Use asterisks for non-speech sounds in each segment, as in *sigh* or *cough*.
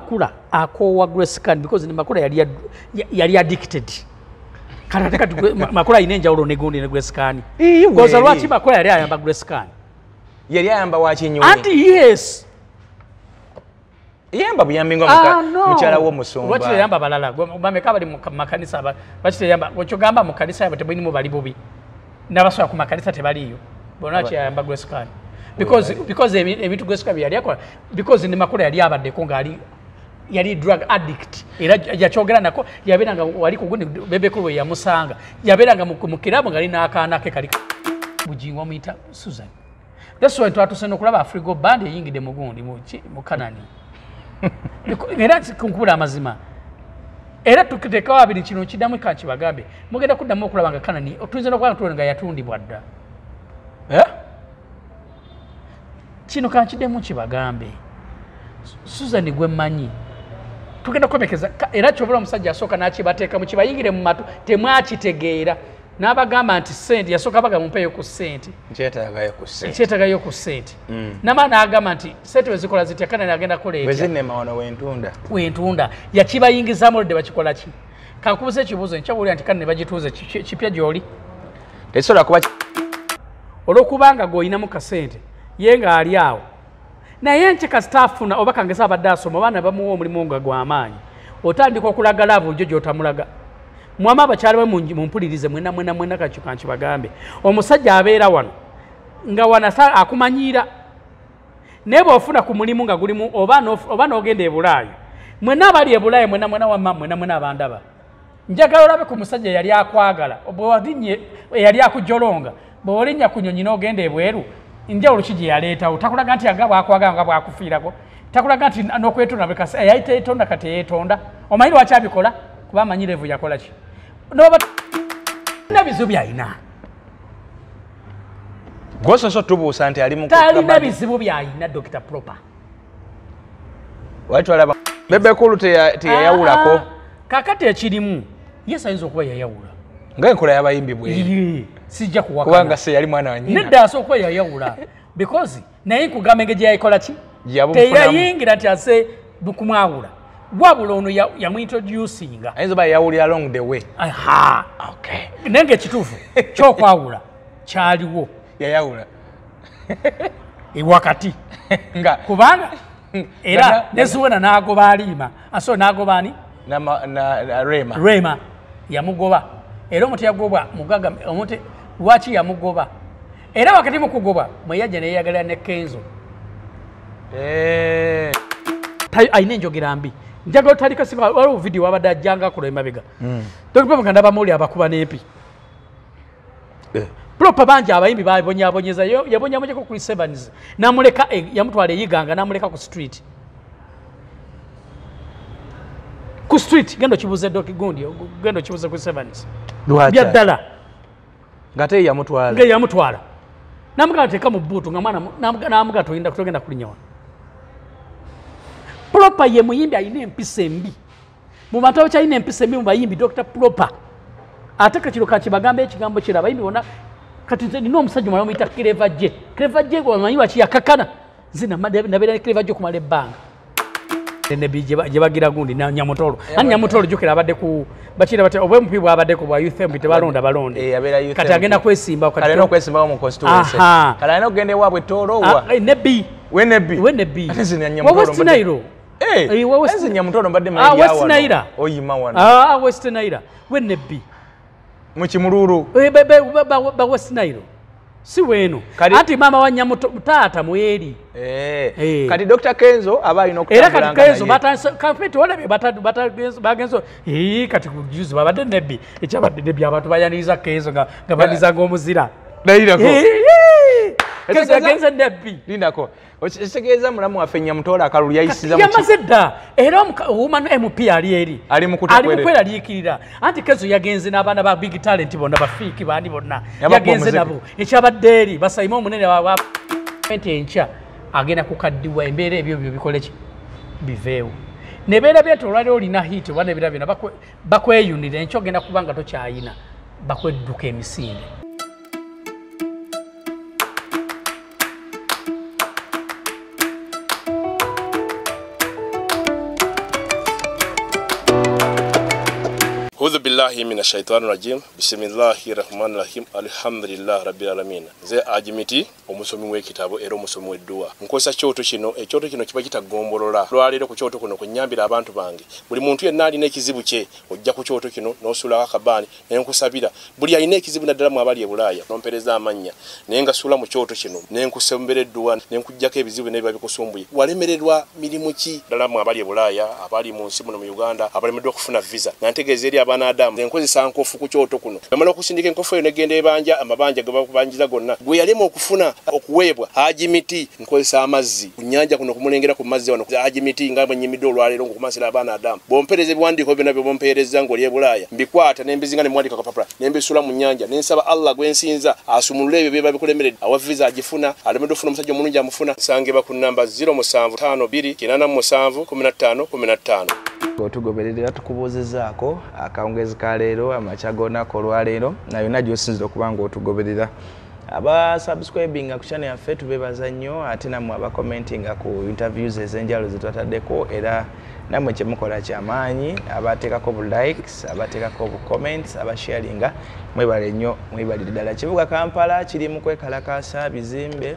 makula akoowa grescan because ne makula yali yali addicted. Kati ate kati Gre- Ma- makula alina enjawulo negundi ne grescan Ii, goza weeri. lwaki makula yali ayamba grescan yali ayamba wakinyonyi anti yes. Yamba buyambi nga Ah, muka- no. mukyala lwaki w'omusumba teyamba balala? Gwe- bameka bali mu ka- makanisa aba- lwaki teyamba wekyogamba mu kanisa yabo tebulinimu bali bubi? N'abasobola ku makanisa tebaliiyo. Bona kyayamba grescan because because ebi- ebintu grescan byeyali akola because ne makula yali abaddeko ngaali yali drug addict. Era yakyogera nako yabeeranga wali kugundi bebekulu we yamusanga. Yabeeranga mu kirabu ngaali n'akaana ke kali bujingo muyita susan. That's why twatuse nokulaba afrigo band eyingidde mugundi mu kanani *laughs* era kunkubula amazima? Era tukiteekawo abiri kino kiddamu kankibagambe mugenda kuddamu okulaba nga kanani tuyinza nokuba nga yatundibwa dda. Eh? kino kankiddemu kibagambe. Susan gwemmanyi tugenda kwemekeza ka- era kyobula omusajja asooka nakibateekamu kibayingire mu matu temwakitegeera. N'abagamba nti sente yasooka baga mumpeeyo ku sente nkyetagayo ku sente nama n'agamba nti sente wezikola zitya? Kanani agenda wano wentunda wentunda yakibayingizamu oludde bakikola ki? Kankubuza ekibuuzo nkyawulira nti kane ne bagituuze ki- ki- kipya gy'oli? Tekisobola kuba olwokubanga gweolinamu kasente ye ng'ali awo naye nti kasitaafuna oba kangesa abadde asoma abaana bamuwa omulimu nga gw'amaanyi otandika okulaga laavu jjo gy'otamulaga. Mwama abakyala be mumpulirize mwena mwena mwena kakyo kankibagambe omusajja abeera wano nga wanasa akumanyiira. Naye bw'ofuna ku mulimu nga gulimu oba n'ogenda ebulaayi mwena abali ebulaayi mwena mwena wamma mwena mwena abandaba. Njagala olabe ku musajja eyali akwagala bwewalinye eyali akujolonga bwewalinnya ku nyonyi n'ogenda ebweru njawulo ki gye yaleetawo takulaga nti aga bwakwagala nga bwakufiirako takulaga nti n'okwetonda bekasi eyali teyetonda kati yeetonda omanyi lwaki abikola? Kuba amanyi levu yakola ki? Noba nabizibu byalina. Gwososo tubuusa nti ali talina bizibu byalina dr proper. Wali twalaba bebekulu teya- teyayawulako Ah, kakati ekirimu yes ayinza okuba yayawula. Ngaenkola y'abayimbi bwe sijja kuwakana. Se yali mwana wa nyina nedda asobola okuba yayawula *laughs* because naye nkugamba engeri gyeyayikola ki? Teyayingira nti ase bukumwawula. Wabula ono ya- yamuintroducinga ayinza oba yayawulira along the way. Aha. Okay. Naye ngaekituufu kyokwawula kyaliwo. Yayawula. *laughs* Ewakati. *laughs* Nga kubanga era neziwena n'agoba aliima. Aso n'agoba ani? Rema. Yamugoba. Era omuntu yagobwa mugaga omuntu lwaki yamugoba? Era wakati mu kugoba mweyajja neyeyagalira ne kenzo. Eh, alina enjogera mbi. Njagala otandika singa waliwo vidiyo wabadde ajjanga akola emabega. Dokipapa nga ndabamuwuli abakuba n'empi. Eh, propa bangi abayimbi babonyabonyeza yabonyabonyeko kuri sevens. Namuleka e- yamutwala eyiganga namuleka ku street. Ku street genda okibuuze doki gundi genda okibuuze ku sevens. Byaddala nga te yamutwala. Nga yamutwala. Namugala teeka mu buutu nga mwana mu- namuga- namuga toyinda togenda kulinyawa propa ye muyimbi alina empisa embi. Mu bantu abakyalina empisa embi mu bayimbi dr propa ate kakiro kakibagamba ekigambo kira abayimbi bonna kati nze nina omusajja omala omuyita cleva je cleva je wamanyi waki yakakana. Nze nabeera ne cleva je okumala ebbanga nebi gye bagira gundi na nyamutolo. Ani nyamutolo jukira abadde ku bakira bate obwe mupi bwabadde ku bwa youth mp tebalonda balonde. Eh, yabeera youth kati agenda kwesimba kati kale alina okwesimbawo mu constituency. Aha. kale alina okugenda ewaabwe toolo Ah, wa eh, nebi wenebi wenebi Ate nze wa Nyamutolo west mbadde- nairo? Eh, wa West- nze nyamutono mbadde Ah, mayiri West awano. Naira. oyima wano. Ah, west naira. Wenebi mu kimululu si weeno. Kali- anti maama wa nyamuto taata mweri Eh, Eh. kati dr kenzo aba alina era kati kenzo kampeti bata- bagenzo kati kujuzi babadde nebbi. Ekyabadde nebbi abantu bayaniriza kenzo nga nga baniza ng'omuzira Dayirako. Yagenze nebbi lindako ekitegeeza mulamu waffe nyamutola akalulu yayisiza mu yamaze dda. Era woman mp ali eri. Ali mu mukweraliikirira anti kezo yagenze n'abaana ba big talent bonna bafiiki bandi bonna. Yagenze nabo. Ekyabadde eri basayime omunene wa enkya agenda kukaddiwa embeera ebyo byo bikole ki? Biveewo. Nebeera byete olwaliro olina hit oba nebeera byona bakwe- bakweyunira enkya ogenda kuba nga tokyayina bakwedduka emisinde Hudhu billahi mina shaitani rajim. Bisimillahi rahmani rahim. Alhamdulillahi rabbil alamin. Nze ajimiti omusomi w'ekitabo era omusomi w'edduwa nkozesa kyoto kino ekyoto kino kiba kitagombolola lwaleero ku kyoto kuno kunyambira abantu bange. Buli muntu yenna alina ekizibu kye ojja ku kyoto kino n'osuulako akabaani nenkusabira buli alina ekizibu naddala mu abali e bulaaya nompereza amannya naye nga mu kyoto kino nenkusembera edduwa nenkuggyako ebizibu nebiba bikusumbuye. Walemererwa mirimu ki? Ddala mu abali e bulaaya abali mu nsi muno mu uganda abalemeddwa okufuna visa. Nantegeeza eri abaana adamu enkozesa nkofu ku kyoto kuno. Bamala okusindika enkofu eyo negenda ebanja amabanja ge bakubanjiza gonna. Gwe yalema okufuna okuweebwa haji miti nkozesa amazzi. Ku nyanja kuno kumulengera ku mazzi wano haji miti nga bwenyimidde olwaleero ngaokumasira abaana adamu bompereza ebiwandiiko byonna byebompeereza ngaoli ebulaaya mbikwata nembizinga nemwandika kapapula nembisula mu nyanja nensaba allah gwensinza asumulule ebyo byeba bikulemeredde awa visa agifuna alemedde ofuna omusajja omulungi amufuna. Sangibwa ku namba 0752 87 15 15 otugobererera tukubuuzizaako akawungezi ka leero amakya gonako olwaleero na yonna gyosinzira okuba nga otugoberera. Abasubscribinga ku channel yaffe tubebaza nnyo ate nammwe abakomentinga ku interviews ez'enjalo zetwataddeko era nammwe kyemukola kyamaanyi abateekako bu likes abateekako bu comments abasharinga mwebale nnyo mwebalire ddala. Kibuga kampala kiri mu kwekalakasa bizimbe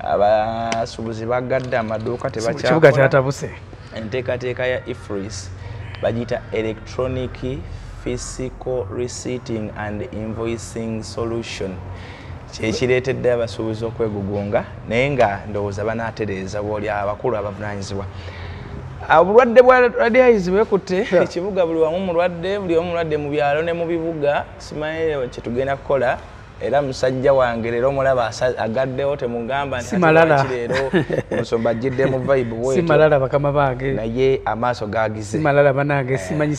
abasuubuzi bagadde amaduuka tebakyakola. Enteekateeka ya ifris bagiyita electronic physical receipting and invoicing solution. Kyekireetedde abasuubuzi okwegugunga naye nga ndowooza banaatereeza bwoli abakulu abavunanyizibwa. Obulwadde bwa radiais bwekutte ekibuga buli wamu mulwadde buli omu mulwadde mu byalo ne mu bibuga simanyi kyetugenda kukola era musajja wange leero omulaba agaddewo temugamba nti Si malala. ate lwaki leero *laughs* musomba ajjidde mu vibe si bwetyo. Malala bakama bange naye amaaso gagize si malala banange simanyi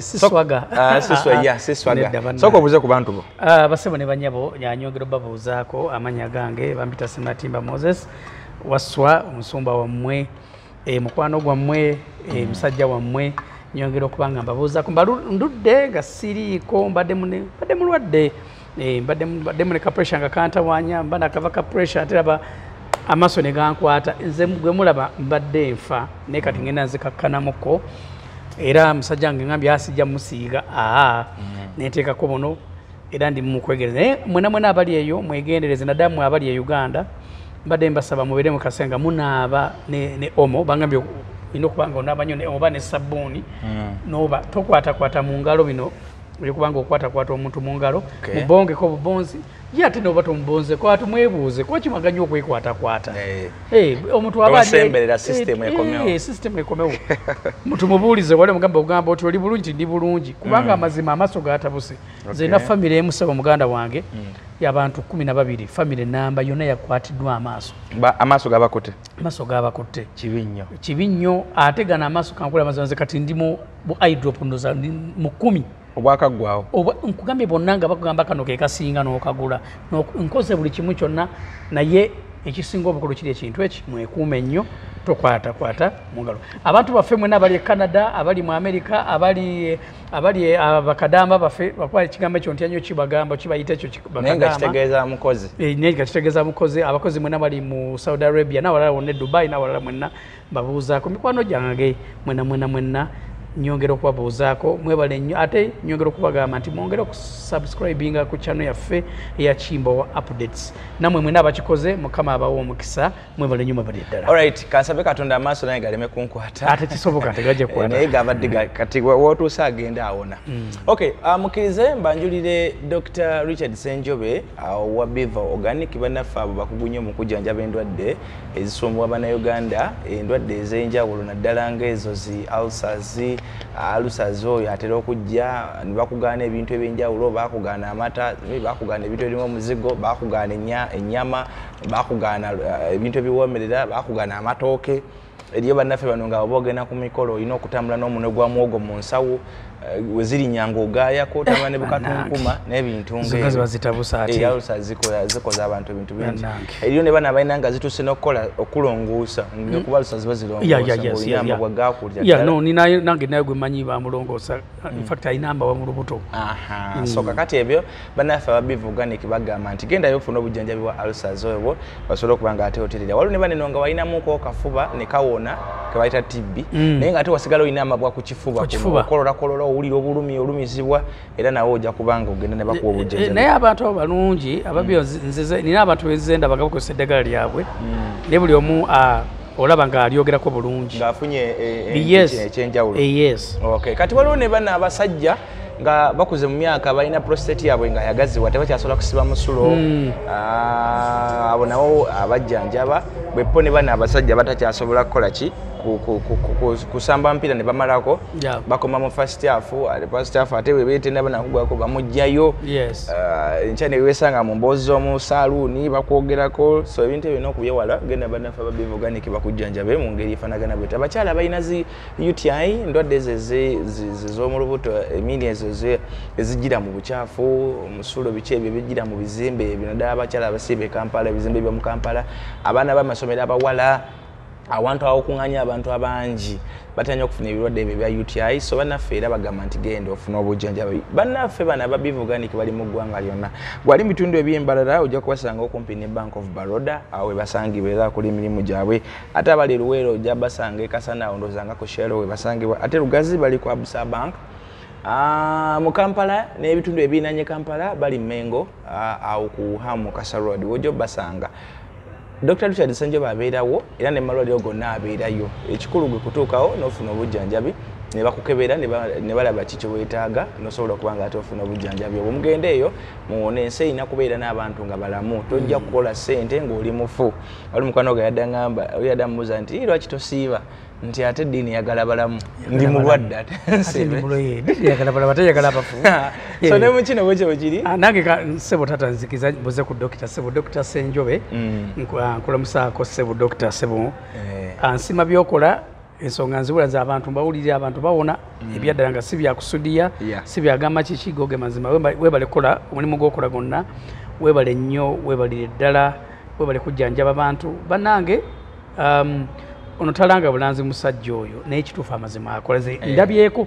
siswaga Ah, siswa ya siswaga soka obuze ku bantu bo. Ah, basebo ne banyabo nyanyongera obabuuzaako amanya gange bampita senatimba moses waswa omusumba wammwe eh, mukwano gwammwe eh, musajja wammwe nyongera okuba nga mbabuuzaako ndudde nga siriiko mbadde mulwadde mbadde mu- mbadde mu ne kapuresha nga kantawanya mba nakava kapuresha ate raba amaaso ne gankwata. Nze gwe mulaba mbadde nfa. Naye kati ngenda nzikakkanamuko. Era musajja wange ngambye asijja musiiga aa nenteekako buno era ndi mukwegereza naye mwena mwena abali eyo mwegendereze naddala mmwe abali e uganda mbadde mbasaba mubeere mukasenga munaaba ne, omo bangambye olina okuba nga onaaba nnyo oba ne sabbuuni noba tokwatakwata mu ngalo bino oli kubanga okwatakwata omuntu mu ngalo mubongeko obubonzi ye ate noba tomubonzeko ate mwebuuze kuba kimaganya okwekwatakwata Eh. Eh, omuntu aba ali- Tomusemberera, eh, system ekomewo. mutumubuulize wali mugamba ogamba oti oli bulungi ndi bulungi. Kubanga amazima amaaso gatabuse nze na famire emu saba muganda wange yabantu kumi na babiri famire namba yonna yakwatiddwa amaaso. Amaaso gabakutte amaaso gabakutte kibi nnyo. Kibi nnyo ate gano amaaso kankula amazima nze kati ndi mu bu idrop ndoza mu kumi obwakaggwawo. Nkugambye bonna nga bakugamba kano ke kasinga n'okagula. N'ok- nkoze buli kimu kyonna naye ekisinga obukulu kiri ekintu eki? Mwekuume nnyo tokwatakwata mungalo abantu baffe mwena abali e canada abali mu america abali abali e- ah, bakadamba baffe bakuba ekigambo ekyo ntya nnyo kibagamba kibayita ekyo ki- naye nga bakadamba kitegeeza mukozi. Eh, naye nga kitegeeza mukozi. Abakozi mwena bali mu saudi arabia nawalala wonna e dubai nawalala mwenna mbabuuzaako mikwano gyange mwena mwena mwenna nyongera okubabuuzaako mwebale nnyo ate nyongera okubagamba nti mwongere okusubscribinga ku channel yaffe eya kimbo updates. Nammwe mwena abakikoze mukama abawa omukisa mwebale nnyo mwebale ddala. Alright kansabe katonda amaaso naye galeme kunkwata. Ate kisoboka tegajje Eh, naye kukwata gabadde ga- kati wa- wootuuse agenda awona. Ok ah, mukkirize mbanjulire dr richard senjobe owa biva organic bannaffe abo bakugu nnyo mu kujjanjaba endwadde ezisumbwa bannayuganda endwadde ez'enjawulo naddala ng'ezo zi ulcers alusas oyo atera okujja ne bakugaana ebintu ebyenjawulo bakugaana amata bakugaana ebintu ebirimu omuzigo bakugaana ennyama bakugaana ah, ebintu ebiwoomerera bakugaana amatooke. Eriyo bannaffe bano nga oba ogenda ku mikolo olina okutambula n'omunwe gwa muwogo mu nsawo eh, we zirinya ng'ogaayako otambula ne bukatunkuma n'ebintu zonna ziba zitabusa ate alusa zikoza abantu ebintu bingi. Bannange. eriyo ne bana balina nga zituuse n'okukola okulongoosa ngekuba alusa ziba Yeah, yeah, zirongoosa yes, ng'olina yeah, yeah. amabwa gakulya Yeah, ddala. no, nina- nange naye gwe manyi bamulongoosa. Infact alina mbawa mu lubuto. Aha, so kakati ebyo bannaffe ababivu organic bagamba nti gendayo ofuna obujjanjabi bwa ulcers obwo basobole okuba nga ate oterera. Waliwo ne baneno nga walinamuko kafuba ne kawona kawona kebayita tibbi Mm. naye nga ate wasigala olina amabwa ku kifuba Ku kifuba. kololakolola owulira obulumi olumizibwa era nawe ojja kubanga ogenda ne bakuwa Eh, naye obujjanjabi abantu abo balungi ababyo nzize nina abantu bezenda baga bakozesa eddagala lyabwe. Naye buli omu olaba nga alyogerako bulungi. Ng'afunye eh, eh, yes. ekyenjawulo. Eh, yes. Okay kati waliwo ne bana abasajja nga bakuze mu myaka balina prostate yaabwe nga yagaziwa tebakyasobola kusiba musulo. Mm. Ah, abo nabo abajjanjaba bwepo ne bana abasajja batakyasobola kukola ki kusamba mpira ne bamalako bakoma mu first half first half ate webeetenda banakugwako bamugjayo Ah, enkya newesanga mu mboozi z'omu saaluuni bakwogerako. So ebintu ebyo n'okubyewala genda bannaffe ababivuganiki bakujjanjabe mu ngeri efaanagana bwete abakyala balina zi uti endwadde ezo z'omu lubuto emini ezo ezijjira mu bukyafu omusulo biki ebyo ebijjira mu bizimbe bino ddala abakyala abasiiba e kampala ebizimbe byomu kampala abaana b'amasomero abawala awantu awokuŋŋanya abantu abangi batanya okufuna ebirwadde ebyo bya uti so bannaffe era bagamba nti genda ofuna obujjanjabi. Bannaffe bano ababivuganiki bali mu ggwanga lyonna gwali mu bitundu ebyembalala ojja kubasanga okumpi ne bank of baroda awo webasangibwa era akola emirimu gyabwe. Ate abali luweero ojja basanga ekasana awo ndozanga ku shero webasangibwa ate lugazi bali ku abusa bank. Ah, mu kampala n'ebitundu ebinanye kampala bali mengo ah, awo ku hamu kasa road wojja obasanga dr richard senjoba abeerawo era ne malwaliro gonna abeerayo. Ekikulu gwe kutuukawo n'ofuna obujjanjabi ne bakukebera ne ba- ne balaba ki kyeweetaaga n'osobola okuba nga ate ofuna obujjanjabi. Obwo mugenda eyo muwona ensi erina kubeera n'abantu nga balamu. Tojja kukola ssente ng'oli mufu. Wali mukwano gwe yadda ngamba yadda mubuuza nti "Ii, lwaki tosiiba nti ate eddiini yagala balamu. Ndi mulwadde ate ate ndi muloye yagala balaba teyagala abafu? *laughs* So ne mukino bwe kiri? Ah, nange sebo tata nzikiza mbuze ku dokita sebo dokita senjobe. Mm. Nku- ah, nkulamusaako sebo dokita sebo Eh. ansima byokola ensonga nziwula za abantu mbawulire abantu bawona ebyaddala nga si byakusudiya si byagamba kiki goge mazima. Weba- webale kukola omulimu gwokola gwonna webale nnyo webalire ddala webale kujjanjaba bantu bannange um, ono talanga bulanzi musajja oyo naye kituufu amazima akoleze. Ndabyeko?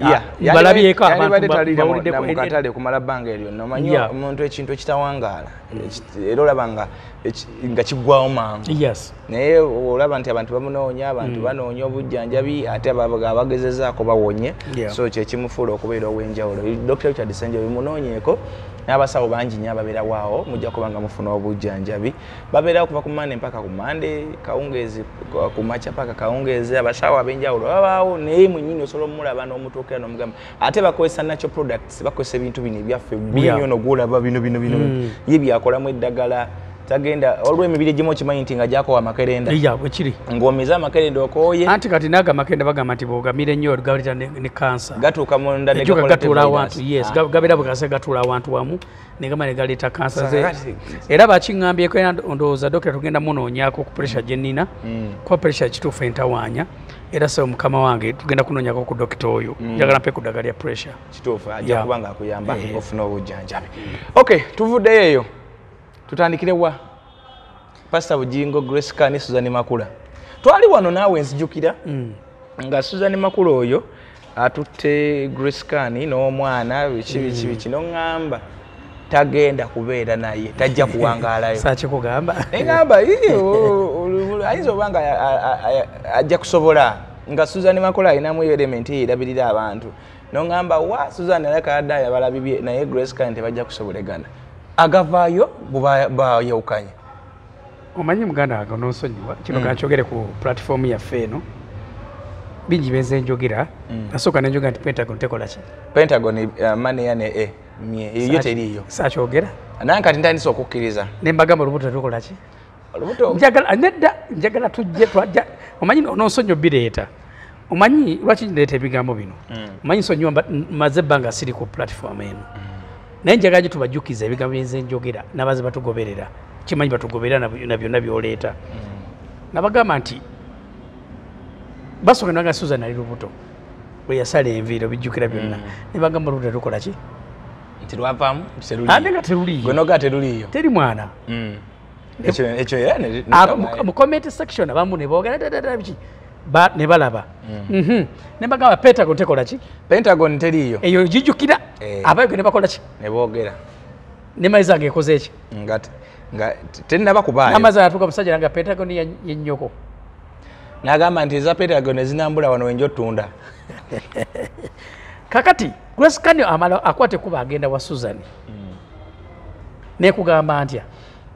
Yeah. Ah, mbalabyeko Yali abantu badde ba- talina mu- bawuliddeko- na mu katale kumala bbanga eryo. Nno omanyi Yeah. omuntu ekintu ekitawangaala Eki- era olaba nga kiggwawo mangu. Naye olaba nti abantu bamunoonya abantu banoonya obujjanjabi ate aba- abagezezaako bawonye. So kyekimufuula okubeera ow'enjawulo. Dr. Richard senje bimunoonyeeko n'abasawo bangi nnyo ababeerawo awo mujja kuba nga mufuna obujjanjabi. Babeerawo kuva ku mande mpaka ku mande kawungeezi ku- maca paka kawungeezi abasawo ab'enjawulo babaawo naye mwenyini osobola omulaba n'omutuukira n'omugamba ate bakozesa natural products bakozesa ebintu bino ebyaffe guli Yeah. nnyo nogulaba bino bino bino ye byakolamu eddagala tagenda olw'emibiri egimu okimanyi nti nga gyakowa amakerenda. Bwekiri ng'omiza amakerenda okooye. Anti kati naga makenda bagamba nti bogamire nnyo galeta ne kansa gatuuka munda gakola gatuula awantu yes ga- gabeera bugase gatuula awantu wamu negamba ne galeeta kansa ze. Era bakiŋŋambyeko era ndowooza dokita tugenda munoonyaako ku puresha gye nnina. Kuba puresha kituufu entawaanya era sebo mukama wange tugenda kunoonyako ku dokita oyo. Njagala mpe ku ddagala lya puresha kituufu ajja kuba nga akuyamba Eh. ofuna obujjanjabi. Ok tuvuddeyo eyo tutandikire wa? Pasita bujingo grace kani suzani makula. Twali wano naawe nzijukira nga suzani makula oyo atutte grace kani n'omwana biki biki biki noŋŋamba tagenda kubeera naye tajja kuwangaalayo. *laughs* Saakikugamba negamba *laughs* ayinza oba nga ajja kusobola? Nga susan makola alinamu element erabirira abantu. Noŋamba wa susan alakaadde abalabibye naye grace kane tebajja kusobolegana agavaayo bayawukanye omanyi muganda wange nonsonyiwa kino kankyogere ku platform yaffe eno. Bingi benze njogera nasooka nenjogera nti pentagon tekola ki? Pentagon uh, maneya ne e eyo teriiyo. saakyogera naye kati ntandise okukkiriza. Nembagamba olubuto tetukola ki? Nedda njagala tujje twajja omanyi nonsonyi bireeta omanyi lwaki ndeeta ebigambo bino? Omanyi nsonyiwa maze ebbanga siri ku platform eno naye njagala gye tubajjukiza ebigambo byenze njogera nabaze batugoberera kimanyi batugoberera na by- na byonna byoleeta. Nabagamba nti basooka nanga susan ali lubuto bwe yasala enviiri obijjukira byonna. Nebagamba olubuto tetukola ki? Nti lwavaamu ate nga teruliyo gweноga teruliyo teri mwana. Ne- ne- Abo- mu- comment section abamu ne boogera "Da, da, da, biki ne balaba. Mhm. ne bagamba pentagon tekola ki? Pentagon teriiyo eyo gijjukira. Eh. abayoge ne bakola ki? Ne boogera. Ne mayiza geekoze eki nga nga tennaba kubaayo. Amaze atuuka musajja nanga pentagon ya- yennyoko n'agamba nti eza pentagon ezinambula wano wenja otunda. *laughs* Kakati grace kani amala akwate kuba agenda wa susan nekugamba ntya?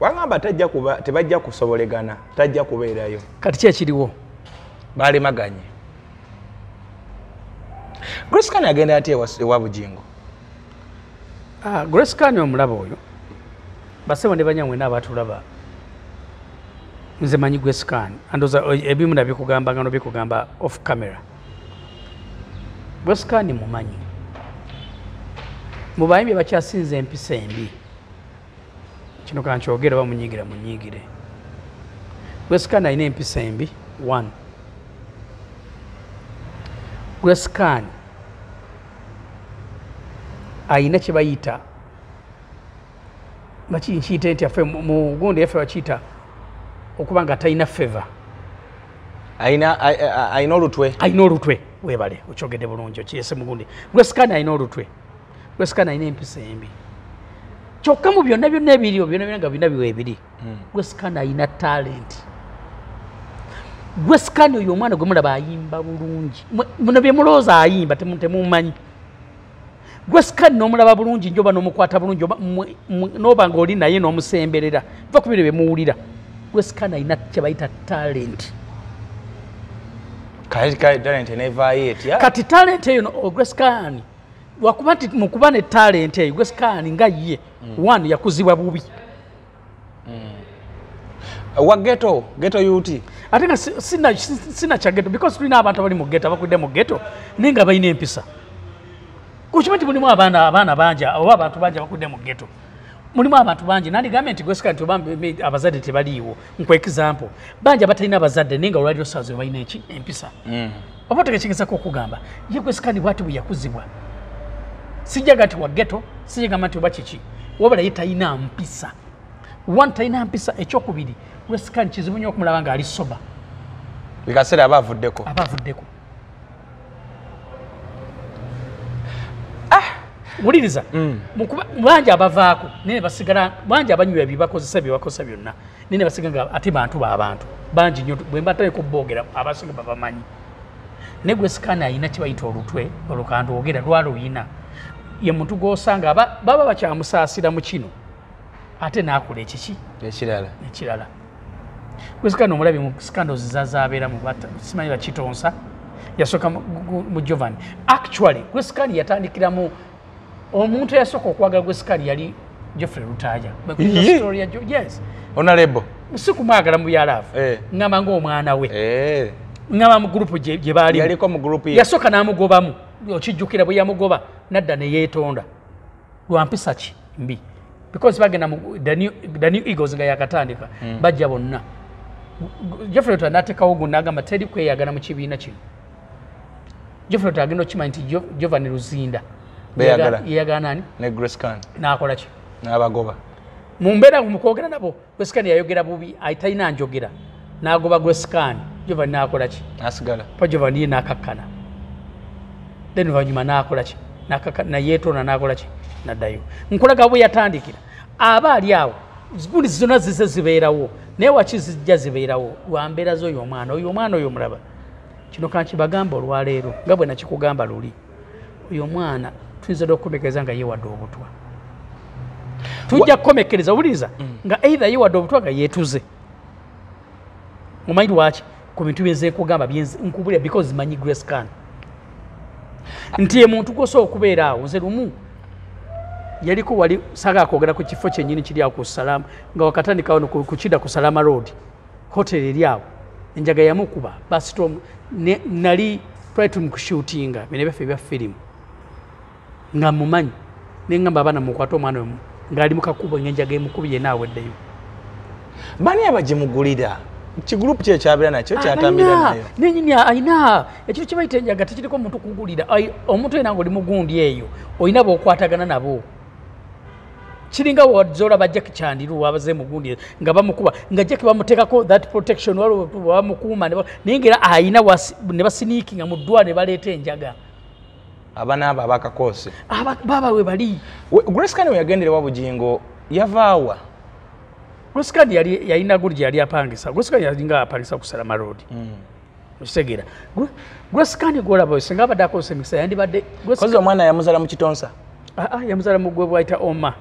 Wagamba tajja kuba tebajja kusobolegana tajja kubeerayo. Kati kyekiriwo balemaganye grace kani agenda ati ewa- bugingo Ah, kani omulaba oyo. Basebo ne banyamwe n'abatulaba nze manyi kani andoza ebimu nabikugamba ngano bikugamba off camera. Kani mumanyi. Mu bayimbi bakyasinza empisa embi. Kino kankyogere bamunyigira munyigire kani alina empisa embi one grace kani ayina kye bayita. Bakinkiyite nti affe mu- gundi yaffe bakiyita okuba nga talina feva ayina ay- ay- ayina olutwe? Olutwe webale okyogedde bulungi okiyese mugundi lwesikani alina olutwe. Lwesikani alina empisa embi. Kyokka mu byonna byonna ebiriwo byonna byonna nga bina biwa ebiri. Lwesikani alina talenti lwesikani oyo omwana gwe mulaba ayimba bulungi? Muno bye mulowooza ayimba temu- temumanyi. Gwesikani n'omulaba bulungi njoba n'omukwata bulungi n'oba ng'oli naye n'omusemberera va ku biro bye muwulira. Gwesikani alina kyebayita talenti kale kale talent enevaayo etya? Kati talent eyo no- ogwesikani wakuba nti mukuba ne talent eyo gwesikani nga ye one yakuzibwa bubi. Wa geto geto yuti ate nga si- sina- si- sina kya geto because tulina abantu abali mu geto abakudde mu geto naye nga balina empisa. Kukiba nti mulimu abaana abaana bangi oba abantu bangi abakudde mu geto mulimu abantu bangi nandigambye nti gwesikani ti oba abazadde tebaliiwo. Nkwa example bangi abatalina abazadde naye nga olwaliro saazo balina empisa. Oba otegekigezako okugamba ye gwesikani bwati bwe yakuzibwa sijaga nti wa geto sijagamba nti oba kiki wabula ye talina mpisa. One talina mpisa ekyokubiri gwesikani kizibu nnyo okumulaba ng'ali soba. Bikaseera aba avuddeko. Aba avuddeko. Wuliriza? Mukuba- bangi abavaako naye ne basigala bangi abanywa byebakozesa byebakozesa byonna naye ne basiga nga ate bantu baabantu bangi nnyo bwe mbataleko boogera abasinga babamanyi naye gwesikani ayina kyebayita olutwe olwo kandwogera lwaluyina ye muntu gwosanga aba- baba bakyamusaasira mu kino ate naakola ekiki? Ekirala. Ekirala gwesikani omulabye mu scandals zazabeeramu simanyi bakitonsa yasooka mu- jovan actually gwesikani yatandikiramu omuntu eyasooka okwagala gwesikani yali geoffrey lutaja Ye? yes. Onalebo si kumwagala mu byalaavu Eh. ngamba ngaomwana we. Eh, ngamba mu gurupu gye baalimu. Yasooka n'amugobamu okijjukira bwe yamugoba nadda ne yeetonda. Lwampisa ki? Mbi. Because bagenda the new, the new eagles nga yakatandika. Bajja bonna jeffrey lota n'ateekawo gu n'agamba teri kweyagala mu kibiina kino. Jeffrey lota agenda okimanya nti Jo- jovan luzinda. Yeyagala nani? Ne grace can n'akola ki? N'abagoba. Mu mbeera mu kwogera nabo gwesikani yayogera bubi ay- talina njogera. N'agoba gwesikani jovan n'akola ki? Nasigala. Pa jovan ye n'akakkana. Then oluvanyuma n'akola ki? Nayeetonda n'akola ki? Naddayo. Nkulaga bwe yatandikira. Aba ali awo gundi zonna zize zibeerawo. Naye waki zijja zibeerawo? Lwa mbeera z'oyo omwana? Oyo omwana oyo omulaba. Kino kankibagamba olwaleero nga bwe nakikugamba luli. Oyo omwana tuyinza dda okukomekereza nga yeewadde obutwa. Tujja kukomekereza owuliriza nga either yeewadde obutwa nga yeetuze. Omanyi lwaki? Ku bintu byenze nkugamba nkubulira because manyi grace can nti ye muntu gwosobola okubeera awo nze lumu yaliko wali saga akwogera ku kifo kyennyini kiri awo ku salama nga wakatandikawo no ku ku salama road hotel eri awo enjaga yamukuba bastom nali twali tuli mukushutinga bino byaffe ebya firimu. Nga mumanyi neŋamba abaana mukwate omwana omu ng'ali mukakubo ngaenjaga emukubye naaweddeyo bani abagimugulira kigurupu kye kyabeera nakyo kyatambira nayo? nenyini ayina ekintu kyebayita enjaga tekiriko muntu kugulira omuntu yena ngaoli mugundi eyo olina bokwatagana nabo kiringa wazolaba jack kyandiru wabaze mugundi nga bamukuba nga jack bamuteekako that protection waliwo bamukuuma ne ba- naye ngaera ayina wasi- ne basiniikinga mu ddwa ne baleeta enjaga. Abaana abo abakakoose Aba- baba we bali. Grace can we yagenderewa bugingo yavaawa gwesikandi yali yalina guli gye yali apangisa. Gwesikandi yalinga apangisa ku salama road. Okitegeera gwesikani gwolaba singa abadde akozesa emikisa yandibadde kozi omwana yamuzala mu kitonsa. Ah, ah, yamuzaala mu gwe bwayita oma Oma.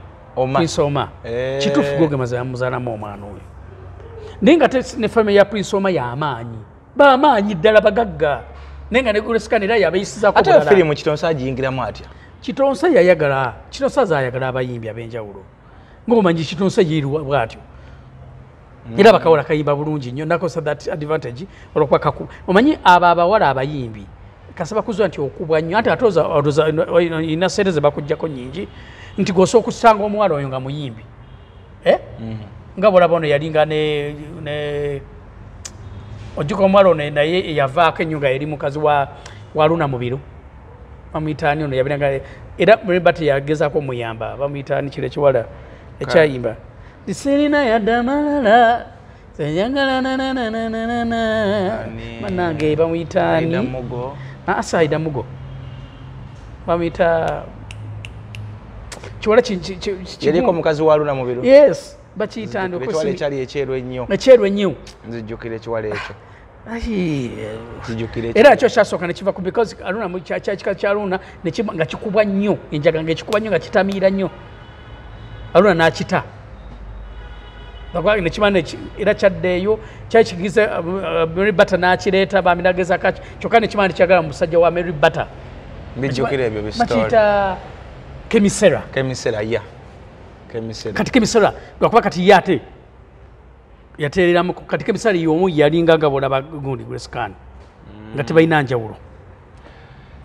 Prince oma Eh. kituufu gogemaza yamuzaalamu omwana oyo. Naye nga ne famiry ya prince oma yamaanyi bamaanyi ddala bagagga. Naye nga ne gwesikani era yabayisizako firimu kitonsa agiyingiramu atya? Kitonsa yayagala kitonsa zayagala abayimbi ab'enjawulo. Ngaomanyi kitonsa yiriwa bwatyo. Era bakawola kayimba bulungi nnyo nakosa that advantage olwokuba kaku omanyi abo abawala abayimbi kasaba kuzwa nti okubwa nnyo ate atoza ina sente ze bakugjako nyingi nti gosa okusanga omuwala oyo nga muyimbi. Eh? nga bolaba ono yalinga ne ojjuka omuwala ono naye yavaako ennyo nga yali mukazi wa luna mubiru bamuyitaani ono? Yabiranga era mba teyagezaako omuyamba bamuyitaani kiro ekiwala? Ekyayimba. Tisirina yaddamalala seyagala nananananana Aida bamuyitaani Mugo. asaida mugo. Bamuyita kiwala ki- ki- ki- ki- yaliko mukazi wa luna mubiru yes bakiyitani ekiwala ekyali ekyeru ennyo. Ekyeru ennyo. Nzijjukira ekiwala ekyo. Nzijjukira era nakyo kyasooka nekiva ku because aluna mu kya- luna nga kikubwa nnyo enjaga nga ekikubwa nnyo nga kitamiira nnyo. Aluna n'akita. Nekiba neki- era kyaddeeyo kyali kigize uh, uh, mary butter n'akireeta baminageza kaki kyokka nekiba nekyagala mu musajja wa mary butter. Mbijjukira ebyo bakiyita kemisera. Kemisera ya. Kemisera. Kati kemisera lwakuba kati ye ate yateereramu kati kemisera yomu yalinga nga bolaba gundi grescan nga tebalina njawulo.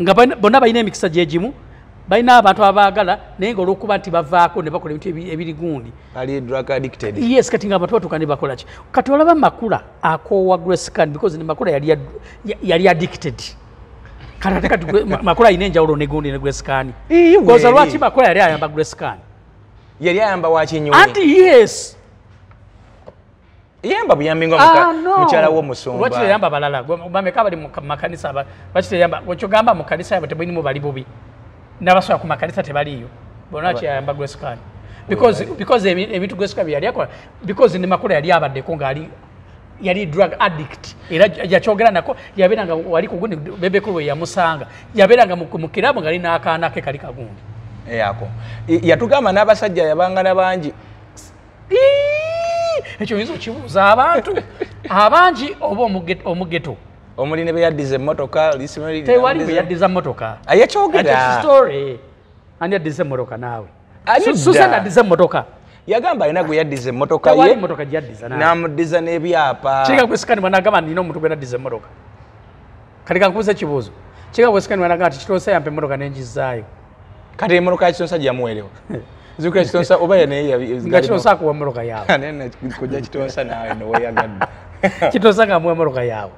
Nga bonna balina emikisa gyegimu balina abantu abaagala naye nga olwokuba nti bavaako ne bakola ebintu ebi- ebiri gundi. Ali drug addicted. Yes kati nga abantu batuuka ne bakola ki? Kati olaba makula akoowa grescan because ne makula yali addicted kati ate kati makula alina enjawulo ne gundi ne grescan Ii, goza lwaki makula yali ayamba grescan yali ayamba wakinyonyi anti yes. Yamba buyambi nga Ah, mukyala lwaki w'omusumba teyamba balala? Bameka bali mu makanisa aba- lwaki teyamba wekyogamba mu kanisa yabwe tebalimu bali bubi n'abasobola ku makanisa tebaliyo bona kyayamba grescan because ebintu grescan byeyali akola because ne makula yali abaddeko ngaali yali drug addict. Era yakyogera nako yabeeranga wali kugundi bebekulu we yamusanga. Yabeeranga mu kirabu ngaali n'akaana ke kali kagundi. Eyako I- yatugamba n'abasajja yabangana bangi. Ekyo oyinza okibuuza abantu? *laughs* Abangi oba omuge- omugeto? Omuli ne beyaddiza emmotoka tewali bwe yaddiza motoka ayakyogera story. Ani yaddiza emmotoka naawe? Ali susan addiza emmotoka yagamba alina gwe yaddiza emmotoka ye n'amuddiza n'ebyapa. Kireka kwesikani bwanagamba nina omuntu gwe naddiza emmotoka? Kati kankubuza ekibuuzo kireka kwesikani bwanagamba nti kitonsa yampa emmotoka nenjizaayo kati emmotoka ya kitonsa gyamuwerewa *laughs* zikula kitonsa oba nga kitonsa akuwa emmotoka yaabwe *laughs* kujja kitonsa naawe neweyagadde *laughs* kitonsa ngaamuwa emmotoka yaabwe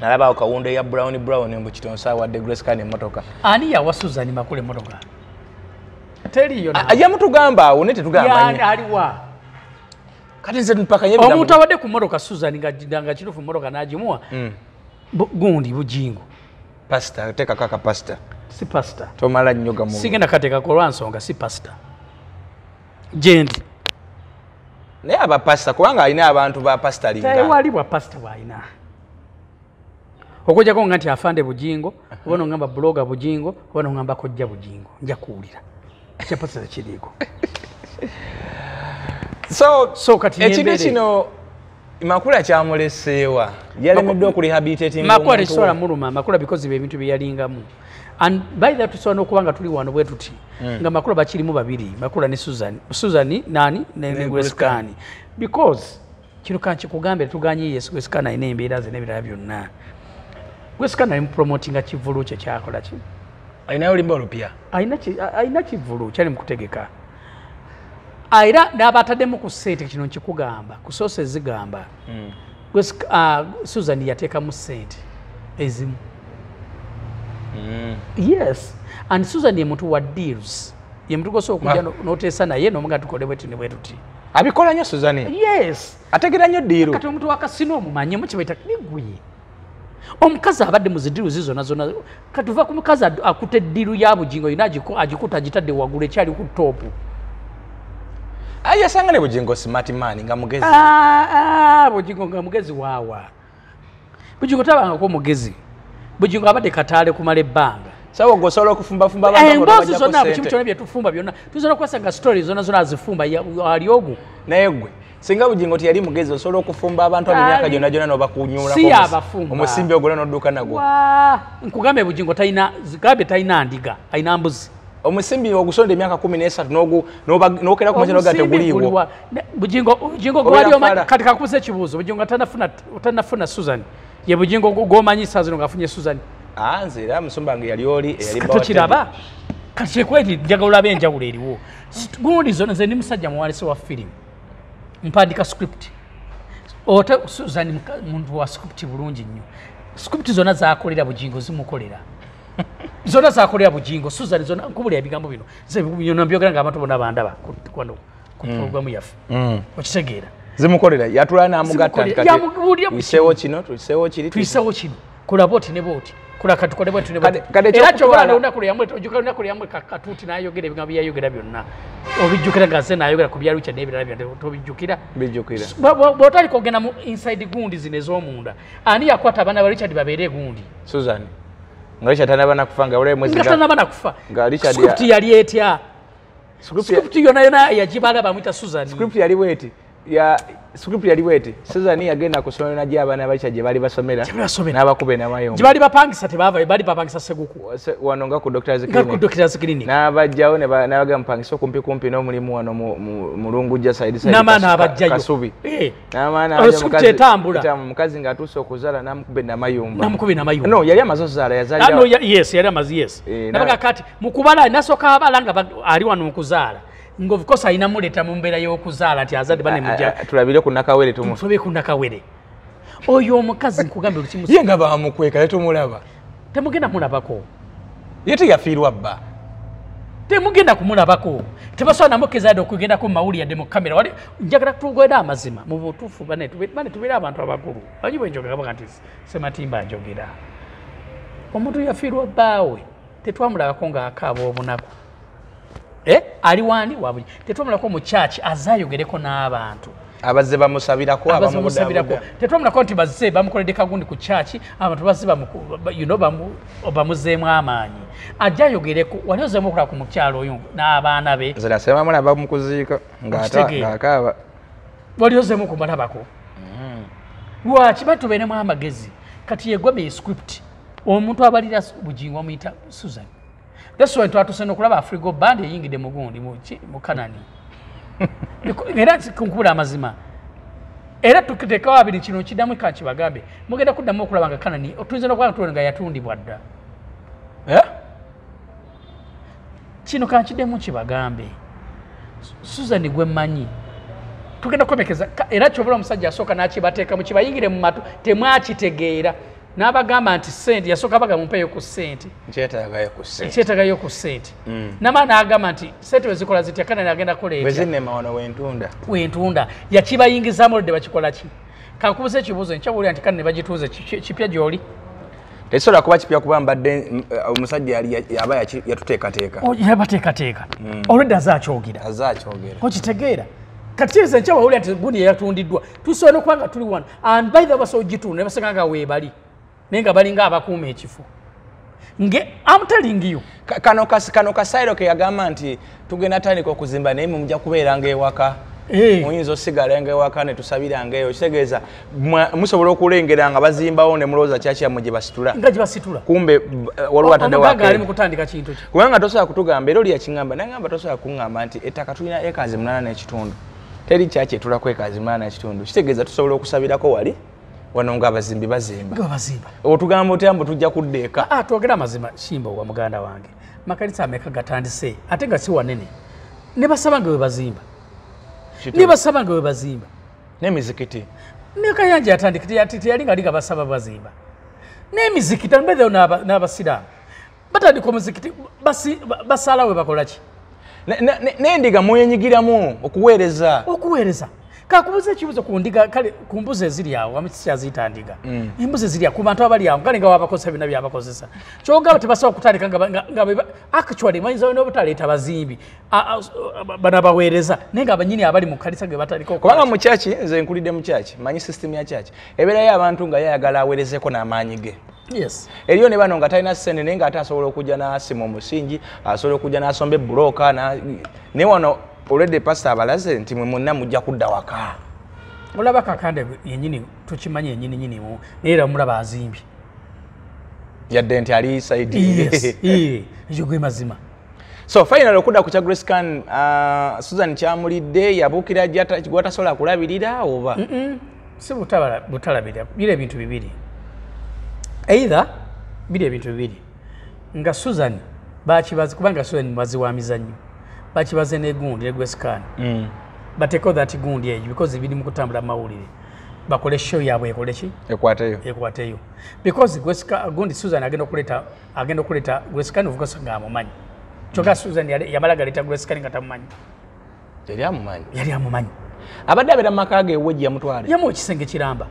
nalabawo kawundo eya brown brown mbu kitonsa awadde gracecan emmotoka. Ani yawa susan makula emmotoka teriyo na- ajja mutugamba awo ne tetugamba Yani nnyo. aliwa kati nze mpakanye omuntu awadde ku mmotoka susan nga nga kituufu emmotoka n'agimuwa Mm. gundi bujingo pasita teekako akapasita si pasita tomala nnyo gamu sigenda kateekako olwansonga si pasita gyendi naye abapasita kubanga alina abantu ba pasita linga tewali bwa pasita bwalina okujjako nga nti afande bujingo oba nogamba buloga bujingo oba nogamba kojja bujingo nja kuwulira ekya pasita kiriiko so So kati ekintu yembeere. kino makula kyamuleseewa yalemeddwe okurehabilitating makula tekisobola muluma makula bikozi byebintu byeyalingamu and by that tusobola n'okuba nga tuli wano bwe tuti. Nga makula bakirimu babiri makula ne susan susan nani? Ne gwesikani because kino kankikugambe tuganye yesu gwesikani alina embeera ze n'ebirala byonna gwesikani ali mupromotinga kivulu kye kyakola ki alinayo olimba olupya. Alina kivulu kyali mu kutegeka era n'abataddemu ku ssente kino nkikugamba ku soose zigamba. Gwesik- ah, susan yateekamu ssente ezimu. Yes. And susan ye muntu wa deals. Ye muntu gosobola okujja n'oteesa naye nomuga tukole bwetu ne bwetuti abikola nnyo suzani yes. Ategera nnyo ddiiru? Kati omuntu wakasina omumanyi mukibaita nigwe omukazi abadde mu zidiru zi zona zona kati uva ku mukazi akuta eddiru ya bugingo yina agiku- agikuta agitadde waggulu ekyali ku ayi yasanga ne bugingo smart man nga mugezi. Ah, ah, bugingo nga mugezi waawa. Bujingo tabangako omugezi bujingo abadde kataale kumala ebbanga. Sawa gwe osobola okufumbafumba Eh, emboozi abantu zonna bukimu sente kyona byetufumba byonna tuyinza okwesanga story zonna zonna azifumba ali ogu? Naye gwe singa bugingo teyali mugezi osobola okufumba abantu abo emyaka Ali. gyonna gyonna nobakunyula Si abafumba. omusimbi ogula nodduka nagwo. Wa- nkugambe bugingo talina zigambe talina ndiga alina mbuzi. Omusimbi ogusonda emyaka kumi nesatu nogu- noba- nokera ku makya noga Omusimbi teguliiwo guliwa. Ne- bugingo bugingo Obeera gwali omanyi fala. kati kakubisa ekibuuzo bugingo tanafuna tanafuna susan. Ye bugingo gu- gwomanyi saa zino ngaafunye susan. Ah, nze era musumba nga yali oli eyali kati bawa tokiraba? Kati kyekweti njagala olabe enjawulo eriwo. S- gundi zona nze ndi musajja muwandiisi wa firimu mpandika script. Ote susan muntu wa script bulungi nnyo. Script zonna zakolera bugingo zimukolera. *laughs* Zonna zakolera bugingo susan zonna nkubulira ebigambo bino Nze bino mbyogera nga abantu bonna bandaba ku- kwano ku programu yaffe. Mm. okitegeera. Zimukolera yatula namugatta Zimukolera. nti kati Yamubuulira mu tuyiseewo kino tuyiseewo kiri tuyisewo kino. kola boti ne boti kola kati kole boti ne boti Kade- kade era ekyokutwala- kyokola olunaku luyamwe ojuka olunaku luyamwe katuuti n'ayogera ebigambo byayogera byonna obijjukira nga nze n'ayogera ku bya richard ebirala byonna tobijjukira bijjukira Bwe- bwe- bw'otali kwogenda mu inside gundi zino ez'omunda ani yakwata abaana ba richard babeere gundi? Susan nga richard tanaba nakufa nga bulabe mwezi nga nga- tanaba nakufa nga Richard script ya- yali etya script ya- script yonna yonna yagibala bamwita susan script yali bweti ya script yali bweti susan yagenda ku ssomero gye abaana ba richard gye baali basomera Gye basomera. n'abakuba enamayombo gye bali bapangisa tebava bali bapangisa seguku Wase- wano nga ku doctors nga ku clinic. Doctors clinic. N'abajjawo ne ba- n'abaga mupangisa okumpi kumpi n'omulimu wano mu- mu- mu lungujja side side n'amaana Kas- abajjayo. Kasubi. Eh. n'amaana Oh, abajja script mukazi- etambula. etamu, mukazi ng'atuuse okuzaala n'amukuba enamayumba namukubi namayumba. No yali amaze ozaala Ah, no, yazaalira ya- yes yali amazi yes. Eh, na- nabaga kati mukubala nasooka abala nga ba- ali wano mukuzaala nga of course alina muleeta mu mbeera y'okuzaala nti azadde bane mujja tulabire ku nakawere tumu. Tusobe ku nakawere. Oyo omukazi nkugambe lukimu ye nga bamukweka tetumulaba temugenda mulabako ye teyafiirwa bba. Temugenda kumulabako. Tebasobola namukezaadde okugendako mu mawuli yadde mu kamera wali njagala tugweda amazima. Mu butuufu bane tube- bane tubeere abantu abakulu banyi bwenjogeraga nti sematimba njogera omuntu yafiirwa bbaawe. Tetwamulabako ng'akaaba obunaku. Eh, ali wani? Wabu tetwamulako mu kyaki azayogereko n'abantu. Abazze bamusabirako abamusabirako tetwamulako nti bazze bamukoledde kagundi ku kyaki abantu bazze bamu- ba- you know, bamuzeemu amaanyi. Ajja ayogereko wali ozeemu okulaba ku mukyalo oyo n'abaana be? Nze nasema mulaba mu kuziika ng'ata- Okitegeera. ng'akaaba. Wali ozeemu kumalabako lwaki? Batubeeremu amagezi. Kati yegwame script. Omuntu abalira bugingo amuyita susan thats why twatuse nokulaba afrigo band eyingidde mugundi mu mu kanani *laughs* era kunkubula amazima. Era tukiteekawo abiri kino kiddamu kankibagambe mugenda kuddamu okulaba nga kanani tuyinza nokuba nga nga yatundibwa dda. Eh? kino kankiddemu kibagambe. Susan gwe mmanyi. Tugenda kwemekeza ka- era kyobula omusajja asooka n'kibateekamu kibayingire mu matu temwakitegeera n'abagamba nti sente yasooka baga mumpeeyo ku sente ku ekyetagayo ku sente namaa n'agamba nti sente bwezikola zitya? Kanani agenda bwe kuleeta zinnema wano wentunda. Wentunda. Yakibayingizaamu oludde bakikolaki kankubuza ekibuuzo nkyawulira nti kane ne bagituuze ki- ki- kipya gy'oli? Tekisobola kuba kipya kuba mbadde mm, eh, omusajja yali ya- aba yatuteekateeka. Yabateekateeka olwedde azaakyogera azze akyogera okitegeera. Kati kiriza nkya wawulira nti gundi yatundiddwa tusobola nokuba nga tuli wano. And by the basobola ogitunda ne basanga nga weebali naye nga balinga abakuuma ekifo. Nge am telling you. Ka- kano kano kasairo ke yagamba nti tugenda tandika okuzimba naye mwe mujja kubeeranga ewaka Eh. muyinza osigalanga ewaka ne tusabiranga eyo kitegeeza musobola okulengera nga bazimbawo ne mulowooza kyakyammwe gye basitula? Nga gye basitula. Kumbe eh, waliwo atadde omugaga ali mu wake kutandika kintu ki? Kubanga tosobola kutugamba era oli yakiŋŋamba nagamba tosobola kuŋŋamba nti ettaka tulina ekaazi munana n'ekitundu. Teri kyakyetulako ekaazi munana n'ekitundu. Kitegeeza tusobola okusabirako wali wano ng'abazimbi bazimba. Otugamba otya mbu tujja kudda eka Ah, twogera amazima simba owa muganda wange. Makanisa ameka gatandise. Ate nga si wanene. Ne basaba nga we bazimba. Ne basaba nga we bazimba. N'emizikiti nekayanja yatandika teyati- teyali nga liga basaba bazimba. N'emizikiti mbezeo n'abasiraamu. Batandika omuzikiti basi- ba- basala we bakola ki? Ne- ne- ne- n'endiga mwenyigiramu okuweereza. Okuweereza kakubuza ekibuzo ku ndiga kale kumbuze zili eziri awo wami sikyaziyita ndiga Mm. embuzi ziri ku bantu abali awo kale nga wabakozesa bina byabakozesa kyogaba tebasobola kutandika nga ba- nga- nga actually actually bayinza n'obutaleeta bazimbi bana bano abaweereza naye nga abanyini abali mukalisa ge batandika koko. Kubanga mu kyaki nze nkulidde mu kyaki manyi system ya kyaki ebeerayo abantu nga yayagala aweerezeko n'amaanyi ge yes. Eriyo ne bano nga talina ssente naye ngaate asobola okujja n'asima omusingi asobola okujja n'asomba ebbulooka na- naye wano olwedde pasita abalaze nti mwe mwonna mujja kudda waka. Olaba kakande yenyini tukimanyi yenyini nyinimu naye era mulaba azimbye. Yadde nti ali saidi *laughs* ekyo gwe mazima. So final okudda ku kya grescan uh, susan kyamulidde yabuukira gwatasobola kulabirira oba? Si butabala- butalabira biri ebintu bibiri. Either biri ebintu bibiri. Nga susan bakibaze kubanga susan mubazi wa mizannyo bakibaze negundi negwesikaani Mm. bateekeo that gundi eyo because biri mu kutambula mu mawulire. Bakole show yaabwe ekole ki? Ekwateyo ekwateyo because Gwesika- gundi susan agenda okuleeta agenda okuleeta gwesikani ovugosa nga amumanyi. Kyokka susan yale- yamala galeeta gwesikani nga tamumanyi. Yali amumanyi? Yali amumanyi. Abadde abeera mu maka ge ewejji yamutwale. Yamu ekisenge kiramba.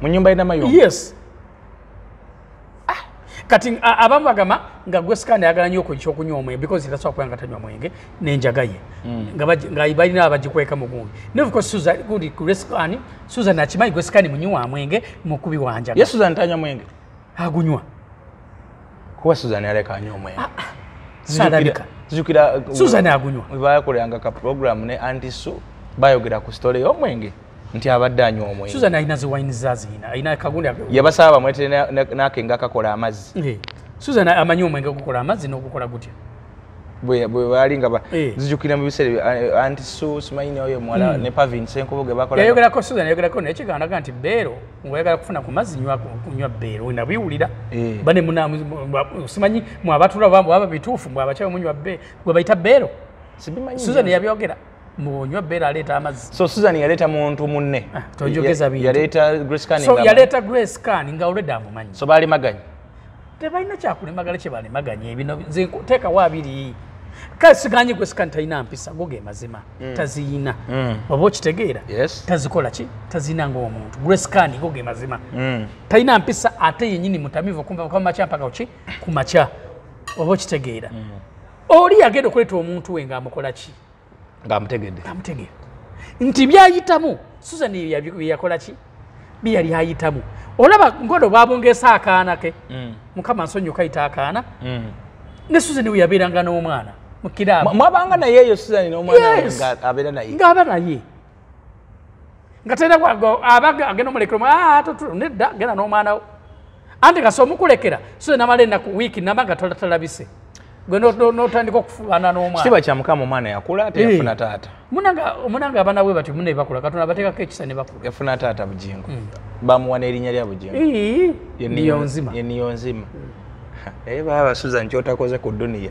Mu nyumba y'enamayombo yes. Ah, kati abamu bagamba nga gwesikani ayagala nnyo ekyokunywa omwenge because tasobola kubanga tanywa mwenge nenjaga ye nga nga balina abagikweka mu gundi. Gundi gwesikani susan akimanyi gwesikani munywi wa mwenge mukubi wanjaga ye susan tanywa mwenge? Agunywa. Kuba susan yaleka anywa omwenge? Saalabika zijukira susan agunywa webayakolanga ka program ne anti su bayogera ku sitole y'omwenge nti abadde anywa omwenge. Susan alina ziwayini zazina alina kagundi ag- yabasaba bamwetere na- na- nakenga kakola amazzi. Eh, susan amanyi omwenge ogukola amazzi n'ogukola gutya? Bwe bwe baali nga Eh. zijukira mu biseera a- anti su simanyi oyo muwala ne pavin senkubo ge bakola yayogerako susan yayogerako naye kigambo naga nti beero ngaoyagala kufuna ku mazzi nywa kunywa beero nabiwulira. Eh. bane simanyi mwabatula baba bituufu mwabakyawe munywa gwe bayita beero susan yabyogera munywa beero aleeta amazzi. So susan yaleeta muntu munne. Ah, tojogeza Ya- bintu. yaleeta grace Canning so yaleeta grace can nga olwedde amumanyi. So baali maganyi tebalina kyakulemagala kyebalemaganya ebino nze nku- teekawo abiri. Kale siganyi gwe sikani talina mpisa go ge mazima. Taziyina. Mm. oba okitegeera yes. tazikola ki? Taziyina ngaomuntu gwesikani go ge mazima. Mm. talina mpisa ate yenyini mutamivu okumva kuva makya mpaka ki? Ku makya. Oba okitegeera. Oli yagenda okuleeta omuntu we ngaamukola ki ngaamutegedde amutegeera nti byayitamu susan byeyakola ki? Byeyali ayitamu. Olaba ngono bwabongesa akaana ke. Mm. mukama nsonyiuka ayita akaana. Mm. ne susan we yabeeranga n'omwana mukiraabo Mwa- mwabanga naye eyo susan n'omwana we Yes. nga abeera naye. Ng'aba naye. Nga tera agenda omulekera nedda genda n'omwana wo. Anti nga si omukulekera susan namala enaku wiiki namba nga tola- talabise gwe no- no- n'otandika okufaana n'omwana. Kitiibwa kya mukama omwana yakula ate Eh. taata. Munanga abaana bwe batyo mune bakula katonda bateekako ekisa ne bakula. Yafuna taata bugingo bamuwa n'erinnya lya bugingo Ii, Ye ndiyo niyo- nzima naye baba susan kyotakoze ku duniya.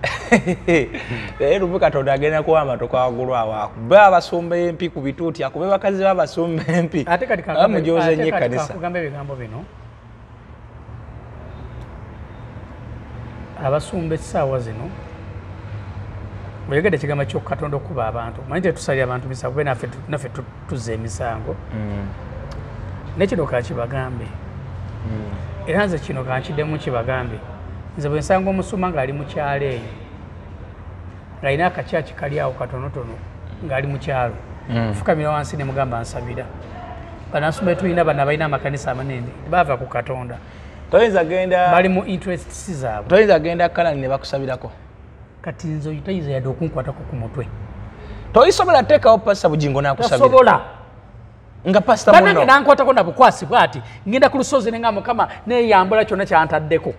*laughs* Naye lumu katonda agenda kuwa amatoka wagulu awo akube abasumba empi ku bituuti akube bakazi babasumba empi. Ate kati amujoze nnyo ekkanisa kagamba ebigambo bino abasumba essaawa zino oyogedde ekigambo kyokukatonda okuba abantu. Manyi tetusalira abantu misango be naffe tu- naffe tu- tuzza emisango. Mm, nekino kankibagambe mm. era nze kino kankiddemu kibagambe. Nze bwe nsanga omusuma ng'ali mu kyalo eyo ng'alina akakyaki kali awo katonotono ng'ali mu kyalo. Mm. fukamira wansi ne mugamba nsabira. Banansuma tulina bano abalina amakanisa amanene baava ku katonda toyinza genda bali mu interests zaabwe. Toyinza genda kalani ne bakusabirako. Kati nze tayiza yadde okunkwatako ku mutwe. Toyisobola teekawo pasita bugingo nakusabira. Nga pasita muno nankwatako na bukwasi bwati ngenda ku lusozi nenga mukama neyambula kyonna kyantaddeko.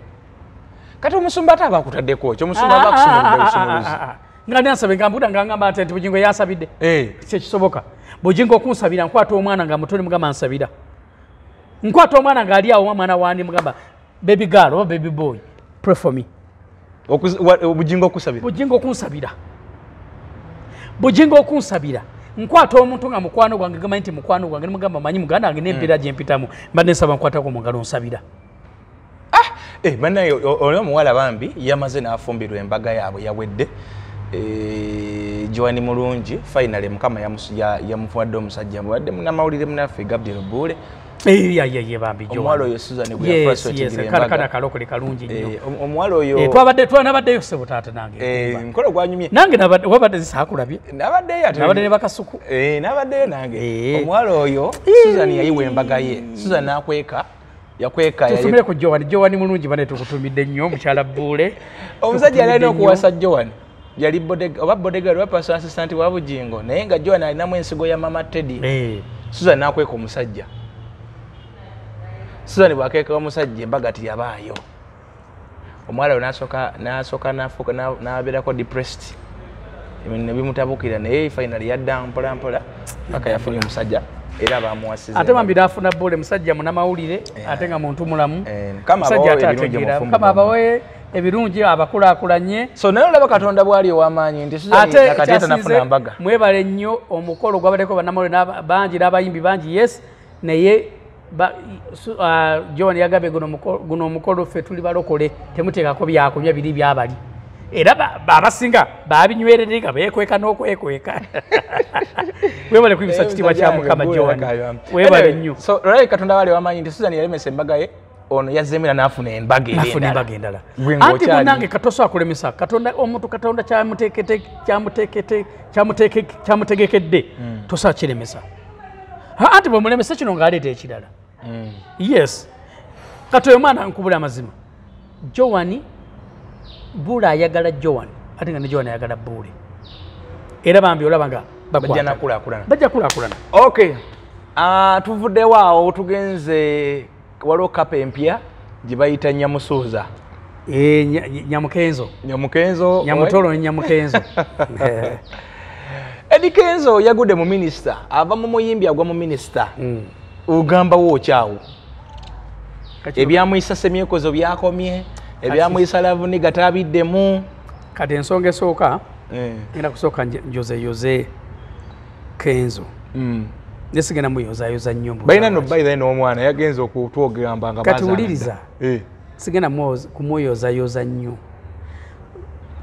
Kati omusumba ate aba akutaddeko ekyo omusumba aba akusumuludde busumuluzi nga nansabe nga mbuda nga ngamba nti bugingo yansabidde. Eh, kyekisoboka bugingo okunsabira nkwata omwana nga muto mugamba nsabira nkwata omwana nga ali awo wa mwana wandi mugamba baby girl oba baby boy pray for me. Obugingo okusabira. Bugingo okunsabira. Bugingo okunsabira. Nkwata omuntu nga mukwano gwange gamanyi nti mukwano gwange nimugamba manyi muganda wange nempeera gyempitamu mbadde nsaba nkwatako mu ngalo nsabira. Eh, bannaye oli omuwala bambi yamaze n'afumbirwa embaga yaabwe yawedde. Eh, joani mulungi finally mukama yamusu- ya- yamufuwadde omusajja muwadde munamawulire munaffe gabriel bambi omuwala oyo susan gwe yafula sotigira kana embaga kalokole kalungi nnyo. Om- omuwala oyo twabadde twanabaddeyo sebo taata nange. Mukolo gwanyumye nange nabadde- wabadde zisaakulabye nabaddeyo ate nabadde ne bakasuku. Nabaddeyo nange. Omuwala oyo susan yayiwa embaga ye. Susan nakweka yakweka yayi- tusumire ku jowani jowani mulungi bane tukutumidde nnyo mukyala buule *laughs* omusajja yali alina Tukutumidde okuwasa joan yali bodega- oba bodegaard oba personal assistant wa bujingo. Naye nga joan alinamu ensigo ya mama teddy. Nnyo. Susan nakweka omusajja susan bwakeeka omusajja embaga tiyabaayo omuwala we nasooka nabeerako depressed. Ebintu ne bimutabukira naye finally yadda mpola mpola paka yafunye omusajja era bamuwasiza ate bambi nafuna buule musajja munamawulire ate nga muntu mulamu. Eh, musajja ate ebirungi ategeera. mu mukama abawe ebirungi abakulaakulanye. So naye olaba katonda bwali ow'amaanyi nti Susan ate nakati atanafuna kyasize mbaga. mwebale nnyo omukolo gwabaddeko bannamawulire bangi n'abayimbi bangi yes naye john yagambye guno omuko- guno omukolo ffe tuli balokole temuteekako byakunywa biri byabali. Era ba- ba- abasinga babinywerere nga beekweka n'okwekweka. *laughs* Webale kwibisa kitiibwa kya mukama john. Webale nnyo. so olabye katonda wali ow'amaanyi nti susan yalemesa embaga ye ono yazzeemera n'afuna embaga nafuna embaga endala. Anti munange katosobola kulemesa katonda omuntu katonda kyamutegekedde tosobola kiremesa anti bwemulemesa kino ng'aleeta ekirala. Mm. Yes. Kati oyo mwana nkubula amazima. Jowani buule ayagala jowani. Ate nga ne jowani ayagala buule era bambi olaba nga bajja kulaakulana okay Ah, tuvuddewo awo tugenze waliwo kapa empya gye bayita nyamusuuza. Eh, nya- nyamukenzo. Nyamukenzo nyamutolo ne nyamukenzo. Eh, *laughs* edi kenzo yagudde mu minisita ava mu muyimbi agwa mu minisita mm. ogamba wookyawo Kati- ebyamuyisa semyekozo byakomye ebyamuyisa lavuniga taabiddemu kati ensonga esooka Eh, ngenda kusooka njozeyoze kenzo mm. naye sigenda muyozayoza nnyo balina no lwaki. by then omwana yagenza okutwogamba nga Kati wuliriza. Eh. sigenda kumweyozayoza nnyo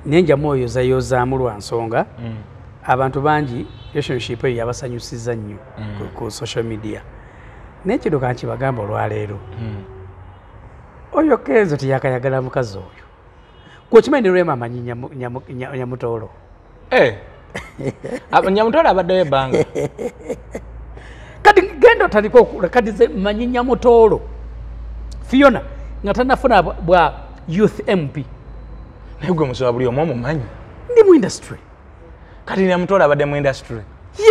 naye nja mweyozayozaamu lwa nsonga Mm. abantu bangi relationship eyo yabasanyusiza nnyo ku- ku social media naye kino kankibagamba olwaleero. Mm. oyo kenzo teyakayagala mukazi oyo. Gwekimanyi ne lwema amanyi Nyamu- Nyamu- Nya- nyamutoolo? Eh. *laughs* Nyamutwala abaddeyo ebbanga. *laughs* Kati genda otandika kati ze manyi nyamutoolo. Fiona nga tanafuna bwa- youth mp naye gwe musoba buli omu omumanyi. Ndi mu industry. Kati nyamutwala abadde mu industry.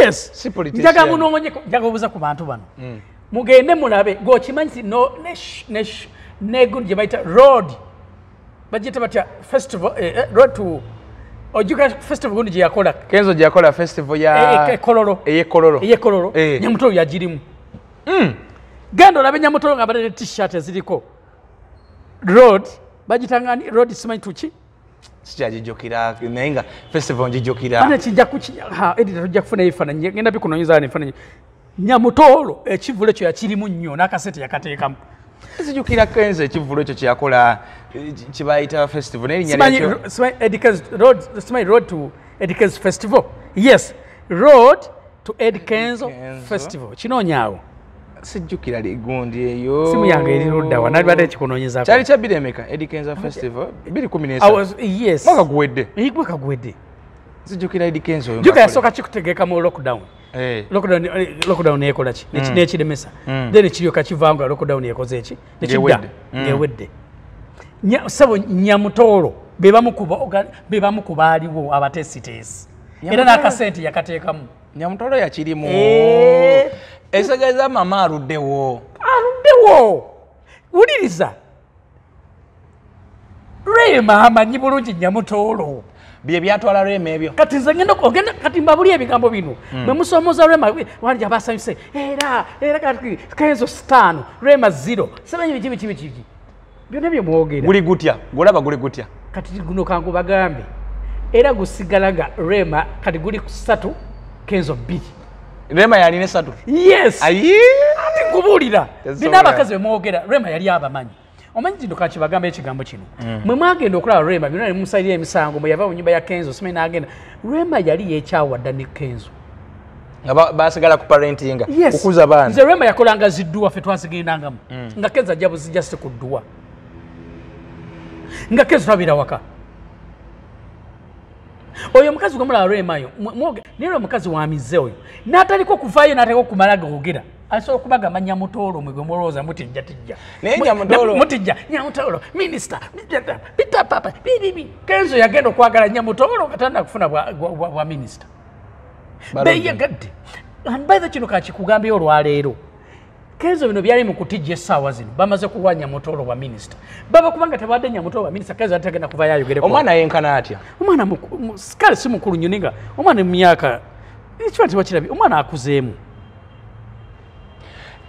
Yes. Si politician. njaga munongonyeko njaga obuuza ku bantu bano. Mm. Mugende mulabe gweokimanyi ti negundi gye bayita road. Bagiyita batya festival eh, eh, road to ojuka festival gundi gye yakola. Kenzo gyakola festival eh, ya eh, ekololo eyekololo eyekololo nyamutolo yagirimu Mm. genda olabe nyamutolo nga badde ne t-shirt eziriko. Road bagitangani road simanyi tuki sikyagijjukira naye nga festival bane ngijjukira kijja kuki ha edita tojja kufuna ebifaananyi ngenda bikunonyeza ebifaananyi nyamutoolo ekivulo ekyo yakirimu nnyo n'akasente yakateekamu. Zijjukira kenzo ekivulo ekyo kyeyakola kibayita festival simanyi road to edikens festival? Yes road to edkens Kenzo. festival. Kinoonyaawo sijjukira ligundi eyo. Simu yange eri luddawa nalibadde ekikunoonyezako kyali kya biremeka edikenza festival 213 I was- yes. Mwaka guwedde. Igwe kagwedde sijjukira edikenzo ng'akola. yasooka kikutegeeka mu lockdown. Lockdown eh, lockdown nekola ki? Neki- Mm. nekiremesa Mm. then kiryoka kivaamu nga lockdown ekoze eki nekidda Ng'ewedde. Mm. sabo nyamutoolo bebamu ku baaliwo abateesiteesi era Nyamutoolo- n'akasente yakateekamu. Nyamutolo yakirimu Eh. esegeza mama aluddewo. Aluddewo? Wuliriza. Lwema amanyi bulungi nyamutoolo bye byatwala lwema ebyo. Kati nze ngenda ogenda kati mbabuli ebigambo bino bwe musomoza lwema wandi abasanyuse era era kati kenzo sitaano lwema ziro semanyi biki biki biki byonna bye mwogera. Guli gutya? Gulaba guli gutya? Kati guno kangu bagambe era gusigala nga lwema kati guli ku ssatu kenzo bbiri. Lwema yalina esatu? Yes! Ati nkubuulira. Bina abakazi bemwogera lwema yali abamanyi omanyi kino kakibagamba ekigambo kino. Mwe mwagenda okulaba rema byonna nemusalira emisango mwe yava mu nyumba ya kenzo simanyi n'agenda rema yali yekyawadda ne kenzo. Nga ba- basigala ku parentinga kukuza baana. Nze rema yakolanga zidduwa fe twazigendangamu. Nga kenzo ajja buzijja si ku dduwa. Nga kenzo tabira waka oyo omukazi gwemulaba remayo naye omukazi wamize oyo n'ataliko kuvaayo n'ataliko kumala gogera asobola okuba gamanya mutoolo mwe gwemulowooza mutijja tijja. Naye Mu- Nyamutoolo- minisita pita papa bibibi kenzo yagenda okwagala nyamutoolo nga talina kufuna bwa- minisita. Beyagadde baitha kino kakikugambye olwaleero kenzo bino byali mu kutijja essaawa zino bamaze kuwa nyamutoolo bwa minisita. Baba kubanga tebadde nyamutoolo bwa minisita kenzo atagenda kuvayo ayogere omwana yenkana atya? Omwana muku- mu- kale si mukulu nnyo nga omwana mu myaka ekiba tibakirabye omwana akuzeemu.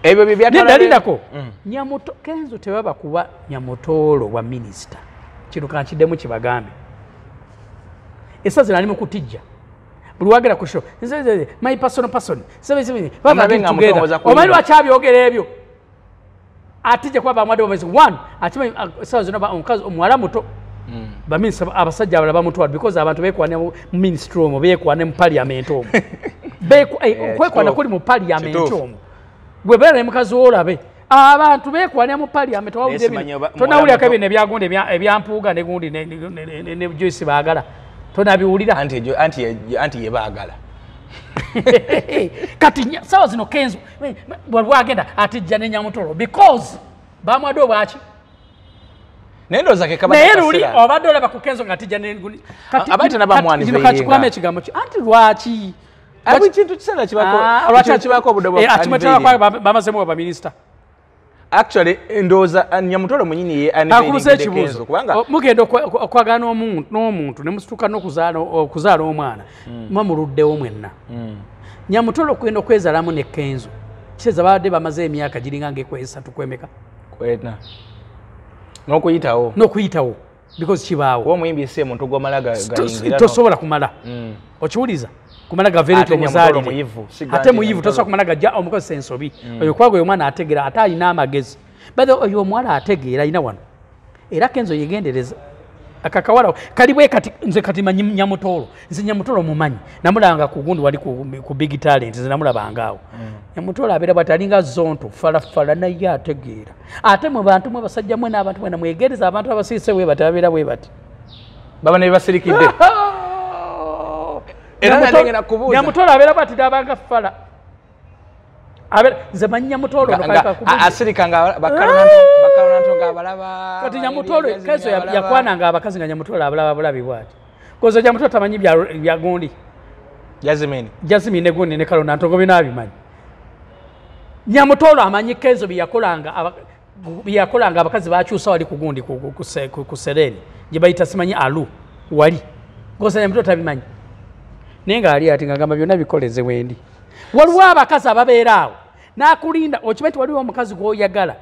Ebyo bye byatwala- nedalinako Mm. nyamuto kenzo tebaba kuba nyamutoolo bwa minisita. Kino kankiddemu kibagambe. Esa zino ali mu kutijja buli wagera ku sho my personal person omanyi lwaki abyogera ebyo? Atijja kuba bamwadde bamezi one. Akimanyi esawa zino ba- omukazi omuwala muto. Baminisita abasajja abalala bamutwala because abantu bekwana mu ministry omwo bekwana mu parliament omwo *laughs* eh, kituufu. kuli mu parliament Kituufu. omwo gwe beera ne mukazi wo olabe abantu bekwanira mu oba- tonawulirako muwala ebyo nebyagundi ebya- ebyampuuga negundi ne- ne- ne- ne- ne joyce baagala tonabiwulira anti yebaagala *laughs* kati sawa zino kenzo bwagenda atijja ne nyamutolo because bamwadde obwaki? Naye luli obadde olaba ku kenzo bamwaniza kakikulamu yenga. ekigambo ki? Anti lwaki? Ah, buli kintu kiseera kibako ekintu bwa akimwetera unveiling. bamazemu baminisita actually ndowooza uh, nyamutolo munyini ye ekibuuzo. Kenzo, kubanga O- mugenda okwa- okwa- okwagala n'omuntu- n'omuntu ne musituka n'okuzaala okuzaala omwana muba muluddewo mwenna. Nyamutolo okugenda okwezaalamu ne kenzo kiteeza babadde bamaze emyaka giringa ngaekwesatu kwemeka. Kwena. N'okuyitawo? N'okuyitawo because kibaawo. Kuba omuyimbi si muntu gwomala ga- To- gayingira no- tosobola kumala. Mm. okiwuliza kumala Nyamutolo omuzaalire ate muyivu. Tosobola kumala gajja omukozesa ensobi oyo kwaga oyo omwana ategeera ate alina amagezi. Bathe oyo omuwala ategeera alina wano. Era kenzo yegendereza. Akakawala kali bwe kati nze kati manyi nyamutoolo nze nyamutoolo mumanyi. Namulabanga ku gundi wali ku, ku big talent nze namulabanga awo. Nyamutoolo abeera bwati alinga zonto falafala naye ategeera. Ate mu bantu mwe basajja mwe n'abantu mwena mwegereza abantu abasiise bwe bati abeera bwe bati. Baba ne bebasirikidde *laughs* Era Nyamuto- nange ngenda kubuuza. nyamutoolo abeera bwati nabanga fala. Nze a- asirika kati nyamutoolo kezo ya- yakwananga abakazi nga nyamutoolo abalaba bulabi bwati. Koza nyamutoolo tamanyi bya- bya gundi. Jazimini jasimi ne kalona ntongo binabimanyi nyamutoolo amanyi kenzo byeyakolanga byeyakolanga abakazi bakyusa wali ku gundi ku- ku- ku se- ku- ku sereni. Gye bayita simanyi alu wali. Koza nyamutoolo tabimanyi naye ngaali ati ngagamba byonna bikoleze wendi. Waliwo abakazi ababeera awo nakulinda okimanyi ti waliwo omukazi gwoyagala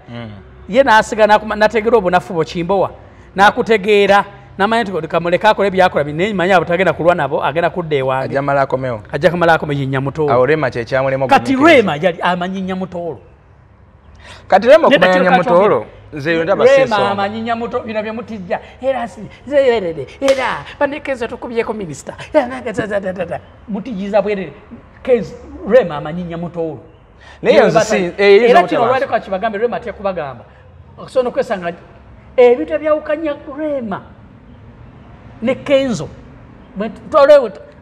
ye nasiga nategera obunafu bwokimbowa nakutegeera namanya nti kamuleka akole byakola nemanyi abo tagenda kulwa nabo agenda kudda ewange. Ajja kamalako ye nyamutoolo awo rema kyekyamulemu kati rema yali amanyi nyamutoolo kati Nedda okumanya nyamutoolo kakyogera. nze yo ndaba rema sensonga. amanyi nyamuto bino byemutijja era si- zerere era banekeza tukubyeko minisita. Mutijiza bwerere. Kez- rema amanyi nyamutoolo Naye nze si- eh, era kino olwaleko akibagambe rema atya kubagamba okusobola okwesanga ebintu ebyawukanya rema ne kenzo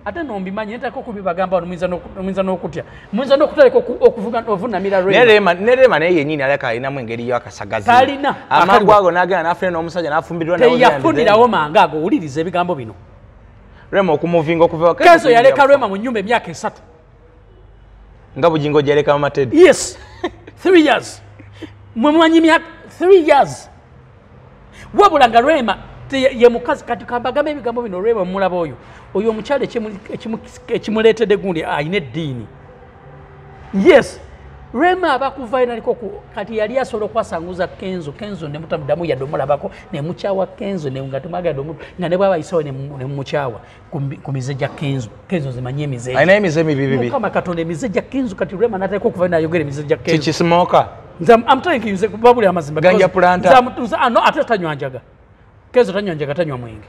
ate nombimanyi netaka okubibagamba wano muyinza n'oku- muyinza n'okutya muyinza n'okutaleka oku- okuvuga- ovunamira ne rema rema rema naye yennyini aleka alinamu engeri yakasagazi Talina. amangu ago n'agenda n'afuna n'omusajja n'afumbirwa teyafunirawo manga ago owuliriza ebigambo bino. Rema okumuvinga okuva kenzo yaleka rema mu nyumba emyaka esatu. Nga bugingo gyaleka mu matedi. Yes. *laughs* Three years. Mwemanyi myaka three years. Wabula nga rwema te- ye mukazi kati kambagambo ebigambo bino rwema mumulaba oyo oyo omukyalo ekimu- ekimu- ekimuleetedde gundi ayina eddiini. Yes rwema abakuvayo naliko kati yali asobola okwasanguza kenzo kenzo nemutamuddamu yadde omulabako nemukyawa kenzo nga temwagadde omuntu nga ne bwaba ayisawo nemukyawa ku mi- ku mize gya kenzo. Kenzo zimanyi emize alinayo emize mibi bibi mukama katonda emize gya kenzo kati rwema nataleka okuvayo nayogera emize gya kenzo. kikisimooka nze amutainkinze babuli amazimba Ganja planta. ah, ate tanywa njaga kezo tanywa njaga tanywa mwenge.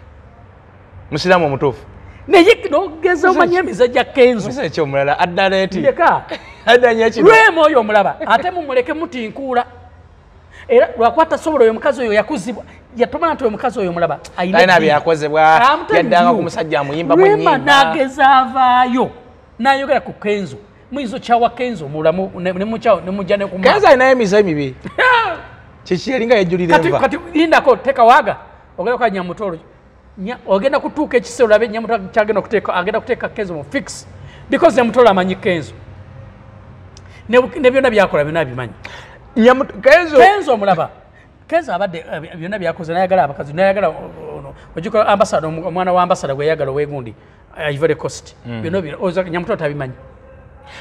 Musiraamu omutuufu. Naye nogeza omanya emize gya kenzo. Musa ekyomulala addala eti? Ndeka. *laughs* Addanya kino? Lwemu oyo omulaba ate mumuleke mutinkuula. Era lwakuba tasobola oyo omukazi oyo yakuzibwa yatomana nti omukazi oyo omulaba eddiini. byakozebwa yaddanga ku musajja amuyimbamu Lwema n'ageza avaayo n'ayogera ku kenzo. Muyinza okyawa kenzo mulamu ne- ne mukyawo- ne mujja ne kuma kenza alinayo emize mibi kiki eringa yejjulira enva. kati lindako teeka waaga ogenda kwa nyamutolo Nya- ogenda kutuuka ekiseera olabe nyamutolo kyagenda okuteeka agenda kuteeka kenzo mu fix because nyamutolo amanyi kenzo. Ne byonna byakola byonna bimanyi Nyamuto- kenzo omulaba kenzo abadde eh, byonna byakoze nayagala abakazi nayagala ono ogikola ambasada omu- omwana wa ambasada gweyagala owegundi ivory coast. Byonna bino oza nyamutolo tabimanyi.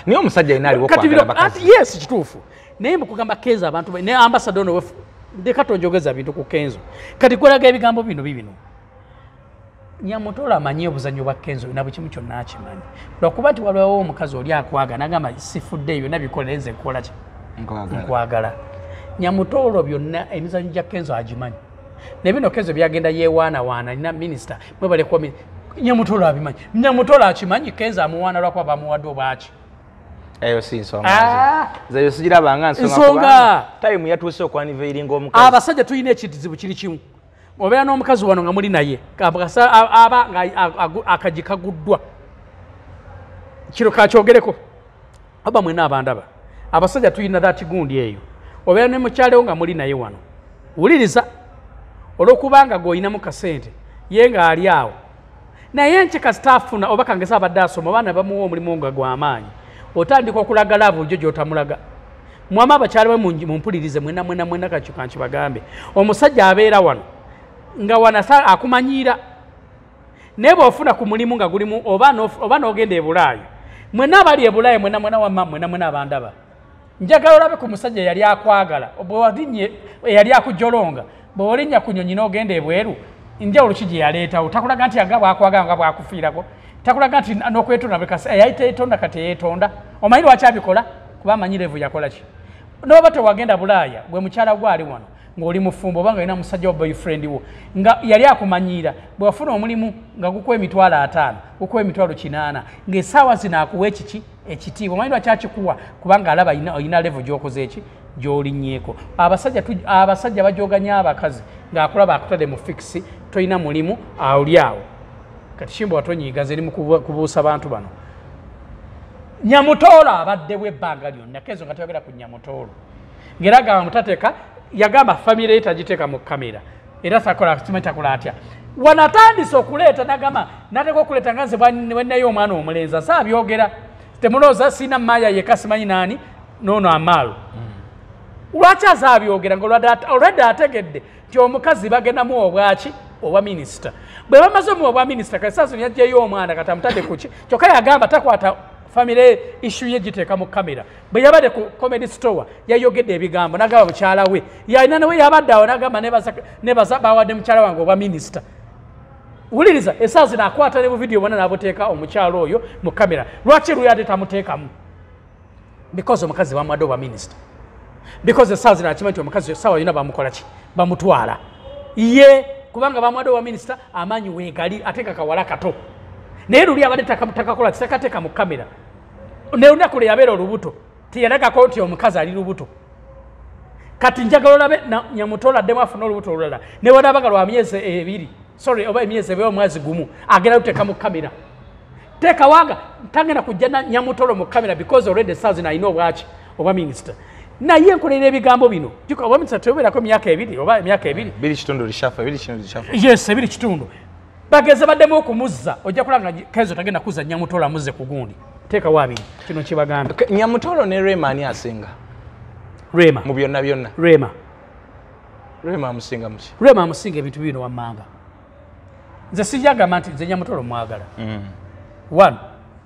Naye omusajja alina aliwo bakazi yes kituufu. Naye mukugamba kenzo abantu ne ambasada ono ndeka tonjogeza bintu ku kenzo. Kati kweraga ebigambo bino bibino. Nyamutolo amanyi obuzanyo bwa kenzo na bukimu kyonna akimanyi. Lwakuba nti waliwo omukazi oli akwaga nagamba sifudde byonna bikola nze nkola ki? Nkwagala. nyamutolo byonna emizanyo gya kenzo agimanyi. Nebino kenzo byagenda yewaanawaana nina minisita mwebalekuwa nyamutolo abimanyi. Nyamutolo akimanyi kenzo amuwaana lwakuba bamuwadde obwaki eyo si nsonga Ah. nze eyo sigirabanga nsonga tayimu yatuuse okwaniveiringa omukazi abasajja tulina ekizibu kiri kimu. Obeera n'omukazi wano nga muli naye aba nga akaji kaguddwa. Kiro kakyogereko oba mwena abandaba. Abasajja tulina that gundi eyo. Obeera ne mukyalewo nga muli naye wano. Wuliriza olwokubanga gweoyinamu kasente ye nga ali awo. Naye nki kasitaafuna oba kangesa abadde asoma abaana bamuwa omulimu nga gwamaanyi otandika okulaga laavu jo gyotamulaga. Mwami abakyala be mumpulirize mwena mwena mwena kakyo kankibagambe omusajja abeera wano nga wanasa akumanyiira. Naye bwofuna ku mulimu nga gulimu oba n'ogenda ebulaayi mwena abali ebulaayi mwena mwena wamma mwena mwena abandaba. Njagala olabe ku musajja eyali akwagala eyali akujolonga bwewalinnya ku nyonyi n'ogenda ebweru njawulo ki gye yaleetawo? Takulaga nti nga bwakwagala nga bwakufiirako takulaga nti n'okwetonda bekasi eyali teyetonda kati yeyetonda. Omanyi lwaki abikola? Kuba amanyi levu yakola ki? Noba tewagenda bulaaya gwe mukyala gwali wano ng'oli mufumbo oba nga olina musajja wa boyfriend wo nga yali akumanyiira bwewafuna omulimu nga gukuwa emitwalo ataano gukuwa emitwalo kinaana ng'essaawa zino akuwa ekiki? Ekitiibwa. Omanyi lwaki akikuwa? Kubanga alaba olina- levo gy'okoze eki? Gy'olinnyeeko abasajja bajoganya abakazi ng'akulaba akutadde mu fikisi tolina mulimu oli awo kati kimba watonyiiga nze eri mu kubu- kubuusa bantu bano. Nyamutoolo abaddewo ebbanga lyonna. Kezo nga toyogera ku nyamutoolo. Ngaera agamba mutateeka yagamba famire ye tagiteeka mu kamera era takola atya? Wanatandise okuleeta nagamba nateeka okuleeta nga nze bwennayo omwana omulenzi asaabyogera temulowooza siina maaya yeka simanyi naani noono amaalo lwaki azaabyogera nga olwadde ategedde nti omukazi bagendamu obwaki obwa minisita bwe bamaze omuwa obwa minisita kasaaso yajjayo omwana kati amutadde kuki kyokka yagamba takwata famire issu ye giteeka mu kamera. Bwe yabadde ku comedy store yayogedde ebigambo nagamba mukyala we yalina newe yabadde awo nagamba nebaza- bawadde mukyala wange obwa minisita wuliriza esaawa zino akwata ne buvidiyo bwona nabuteeka omukyalo oyo mu kamera. Lwaki luyadde tamuteekamu? Because omukazi bamuwadde obwa minisita because esaawa zino akimanyi nti omukazi esaawa yona bamukola ki? Bamutwala. Ye kubanga bamuwadde obwa minisita amaanyi weegali ate kakawala kato. Naye luli abadde taka- takakola kitakateeka mu kamera ne lunaku lwe yabeera olubuto teyalagako nti omukazi ali lubuto. Kati njagala olabe nyamutola addemu afune olubuto olulala. Ne wanabaga lwa myezi ebiri sorry oba emyezi ebiri omwezi gumu agenda luteeka mu kamera teeka wanga tagenda kujja nyamutolo mu kamera because already esaawa zino alina obwaki obwa minisita naye nkolera ebigambo bino. Minisita teobeerako emyaka ebiri oba emyaka ebiri? Biri kitundu lishafu biri kitundu lishafu yes ebiri kitundu. Bageze baddemu okumuzza ojja kulaba nga kezo tagenda kuzza nyamutolo amuzze ku gundi. Teekawo abiri kino kibagambe Okay, nyamutolo ne rema ani asinga? Rema. Mu byonna byonna? Rema. Rema amusinga muki rema amusinga ebintu bibino wammanga. Nze sijagamba nti nze nyamutolo mwagala one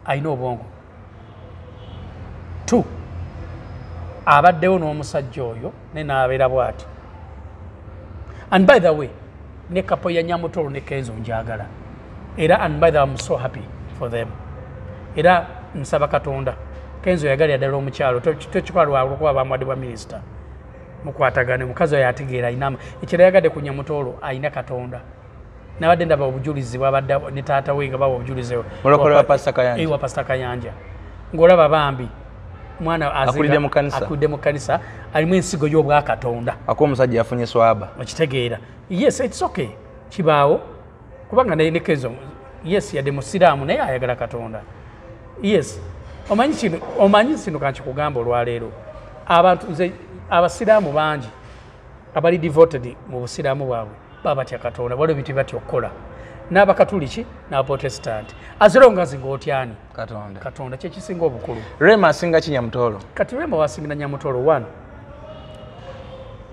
alina obwongo two abaddewo n'omusajja oyo ne naabeera bw'ati. And by the way ne kapo ya nyamutolo ne kenzo njagala. Era and by the way, I'm so happy for them. Era nsaba katonda kenzo yagalira ddala omukyalo tokikola lwakuba bamuwadde bwa minisita. Mukwatagane mukazi oyo ategeera ayinama ekiro yagadde ku nyamutoolo ayina katonda. Nabadde ndaba obujulizi bwabadde ne taata we nga bawa obujulizi. Mulokole wa Pastor Kayanja. Eh, wa pasita kayanja. Ng'olaba bambi mwana Akulidde mu kanisa. akulidde mu kanisa alimu ensigo y'obwakatonda. Ako omusajja yafunye swaba. Okitegeera. Yes its okay. Kibaawo kubanga naye ne kenzo yes yadde musiraamu naye ayagala katonda. Yes omanyi kino omanyi kino kankikugamba olwaleero abantu nze abasiraamu bangi abali devoted mu busiraamu bwabwe baba batya katonda waliwo bintu batya okukola n'abakatuliki n'abaprotestanti azironga nzi ngaotyani katonda katonda kyekisinga obukulu. Rema asinga kinyamutoolo kati rema wasingira nyamutolo 1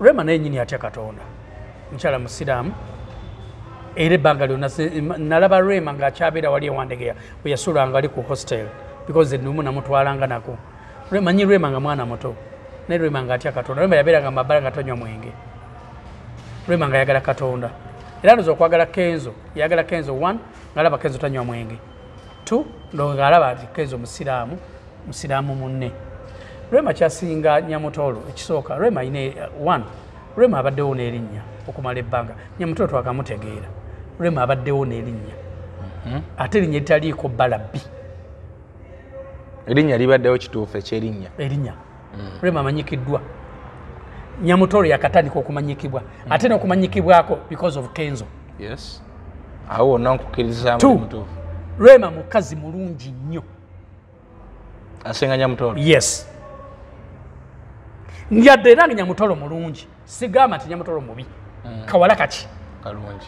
rema naye nyini atya katonda? Mukyala musiraamu era ebbanga lyonna nalaba rema ng'akyabeera wali ewandegeya bwe yasulanga ali ku hostel because numu namutwalanga nako. Manyi rema nga mwana muto. Naye rema nga atya katonda. Rema yabeeranga mabala nga tonywa mwenge. Rema nga yagala katonda era ndoza okwagala kenzo yagala kenzo 1 ngaalaba kenzo tanywa mwenge. 2 ndonga alaba nti kenzo musiraamu musiraamu munne. Rema kyasinga nyamutoolo ekisooka rema ine 1 rema abaddewo n'erinnya okumala ebbanga. Nyamutoolo twakamutegeera. Rema abaddewo n'erinnya. Ate erinnya eritaliiko bbala bbi erinnya libaddewo kituufu ekyerinnya erinnya. Rema amanyikiddwa nyamutoolo yakatandika okumanyikibwa ate n'okumanyikibwako because of kenzo. Yes. Awo wonna nkukkiriza rema mukazi mulungi nnyo. Asinga nyamutoolo yes. Yadde era nga nyamutolo mulungi. Sigamba nti nyamutolo mubi. Kawala kaki?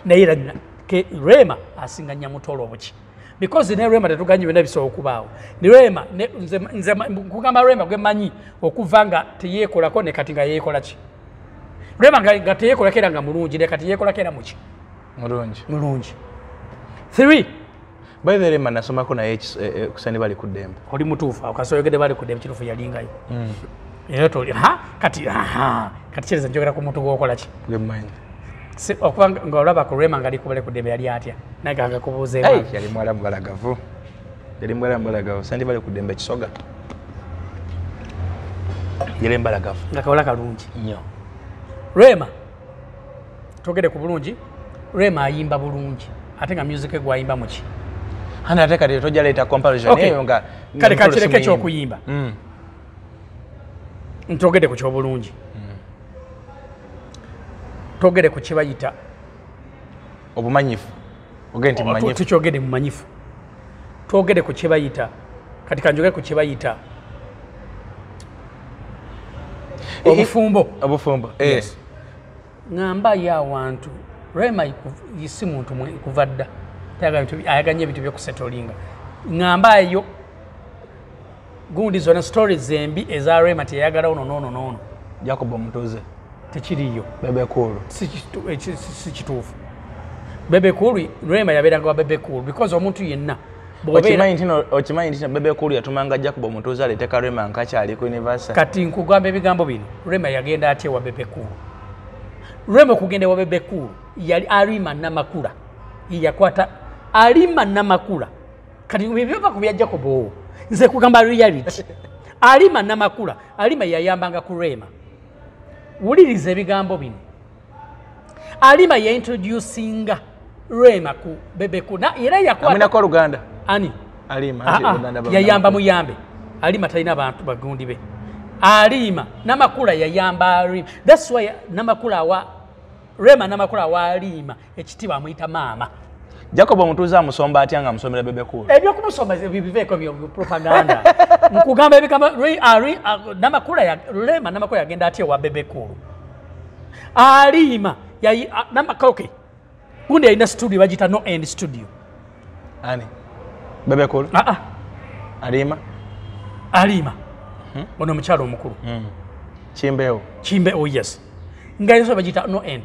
Naye rema asinga nyamutolo buki because ne rema tetuganye byonna bisobola okubaawo. Ne rema nze nze ma- kugamba rema gwe manyi okuva nga teyeekolako ne kati nga yeekola ki? Rema nga teyeekolako era nga mulungi ne kati yeekolako era muki? Mulungi. Mulungi. Three. By the rema nasomako naye eh, eh, kusani bali ku ddembe. Oli mutuufu awo kasoyogedde bali kudde ekituufu yalingayo era toli kati kati kyereza njogera ku muntu gwokola ki? Gemmanyi Si- okuba nga- olaba ku rema nga likubale ku ddembe yali atya? Naye ganga kubuuza Hey, yali mwala mubalagavu yali mwala mubalagavu sandi bali ku ddembe kisoga. Yali mbalagavu. Nga kawala kalungi. Nnyo. Rema! Twogere ku bulungi. Rema ayimba bulungi. Ate nga music gwe ayimba muki hana ate kati tojja leeta comparison Okay. eyo nga kale kakireke mutolo kyokuyimba Mm. ntwogere ku kyobulungi twogere ku kibayita. Obumanyifu. Ogende nti mumanyifu tukyogere mumanyifu twogere ku kibayita. Kati kanjogere ku kibayita. Eh, eh. obufumbo. Obufumbo Eh. Yes. ŋŋamba yo awantu rema si muntu kuva dda. Nnyo ebintu byokusetolinga ŋŋamba eyo. Gundi zonna stories embi eza rema teyayagala ono noono noono jacob omutuuze si kitu- eki- si- kituufu. Bebekulu rema yabeeranga wa bebekulu because omuntu yenna okimanyi ntino bebekulu yatumanga jacob omutuuze aleete karema nkakyali ku universal kati nkugamba ebigambo bino rema yagenda atya ewa bebekulu rema okugenda ewa bebekulu yali alima namakula. Yakwata alima namakula. Kati byova ku bya jacobo nze kugamba reality. *laughs* Alima namakula alima yayambanga ku rema wuliriza ebigambo bino. Alima yaintroducinga rema ku bebekulu Na- era yakwata amwinako oluganda ani? Ah, ah, yayamba muyambe. Alima talina bantu bagundi be. Alima namakula yayamba alima. Thats why namakula awa rema namakula awa alima ekitiibwa amuyita maama jacob omutuuze amusomba atya nga amusomera bebekulu ebyokumusoma biveeko byo propaganda. Nkugamba ebigambo Re- ari- a- namakula yagenda atya ewa bebekulu alima yayi- a- namakula okay. Gundi yalina studio bagita no end studio. Ani? Bebekulu Ah, ah, alima alima ono omukyalo omukulu. Kimbeewo? Kimbe oh yes. Nga yeso bagita no end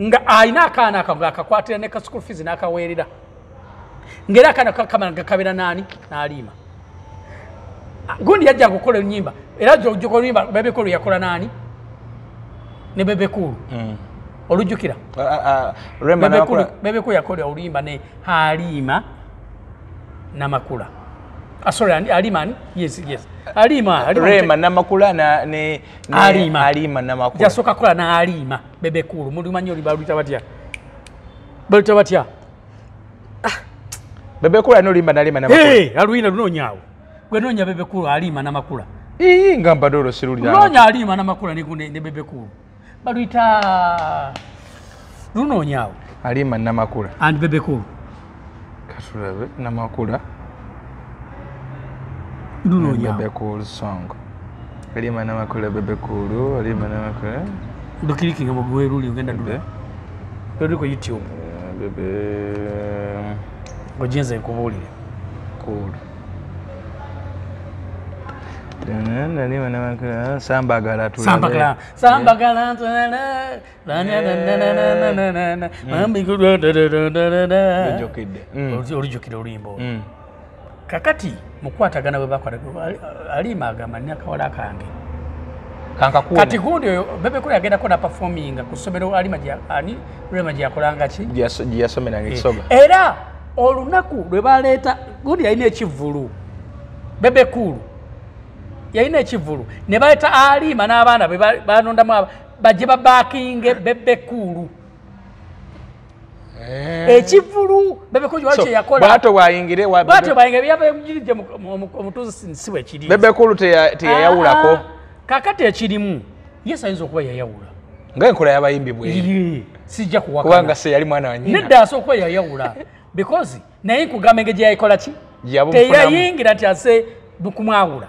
nga alina akaana ako ngaakakwatira ne ka school fees n'akaweerera. Ngaera akaana kakamala gakabira naani n'aliima. Gundi yajjanga okukola enyimba era jokola nyimba bebekulu yakola naani? Ne bebekulu. Olujjukira. Rema Bebekulu- yakola oluyimba ne aliima namakula Ah, sorry, Aliman. Yes, yes. Alima, Alima. Rema namakula na ne, ne Alima. Alima namakula. Jasoka kola na Alima bebe kulu. Mulimanyi oli baluyita batya. Baluyita batya. Ah. Bebe kula no limba na Alima namakula. Hey, aluina lunonyawo. Gwe nonya bebe kulu Alima namakula. Ii ngamba dolo sirulira. Lunonya Alima namakula ne kune ne bebe kulu. Baluyita lunonyawo. Alima namakula. And bebe kulu. Katulabe namakula. lulonyabebe cool song. Olima namakula bebe cool olima namakula lukirikinga mugwe luli ogenda lule luli ku youtube. Bebe. Ogenze nkubuulire cool. Sambagala sambagala olujjukira oluyimba olwo kakati mukwatagana bwe bakola Ali- alima agamba nina akawala kange. Kati gundi oyo bebekulu yagendako na performinga ku ssomero alima ani lwema gye yakolanga ki? Gye- gye yasomeranga ekisoga era olunaku lwe baleeta gundi yalina ekivulu bebekulu yalina ekivulu ne baleeta alima n'abaana be ba- banondamu aba- bajje babakinge bebekulu ekivulu bebekulu gyewali kyeyakola? bwato bwayingire wa- bwatyo bange byava mujirije omutuuzi si bwe kiri. bebekulu teya- teyayawulako. Ah, kakati ekirimu yesu ayinza okuba yayawula. Nga enkola y'abayimbi bweri sijja kubanga kuwakana se yali mwana wa nyina nedda asobola okuba yayawula. *laughs* Because naye nkugamba engeri gye yayikola ki teyayingira nti ase bukumwawula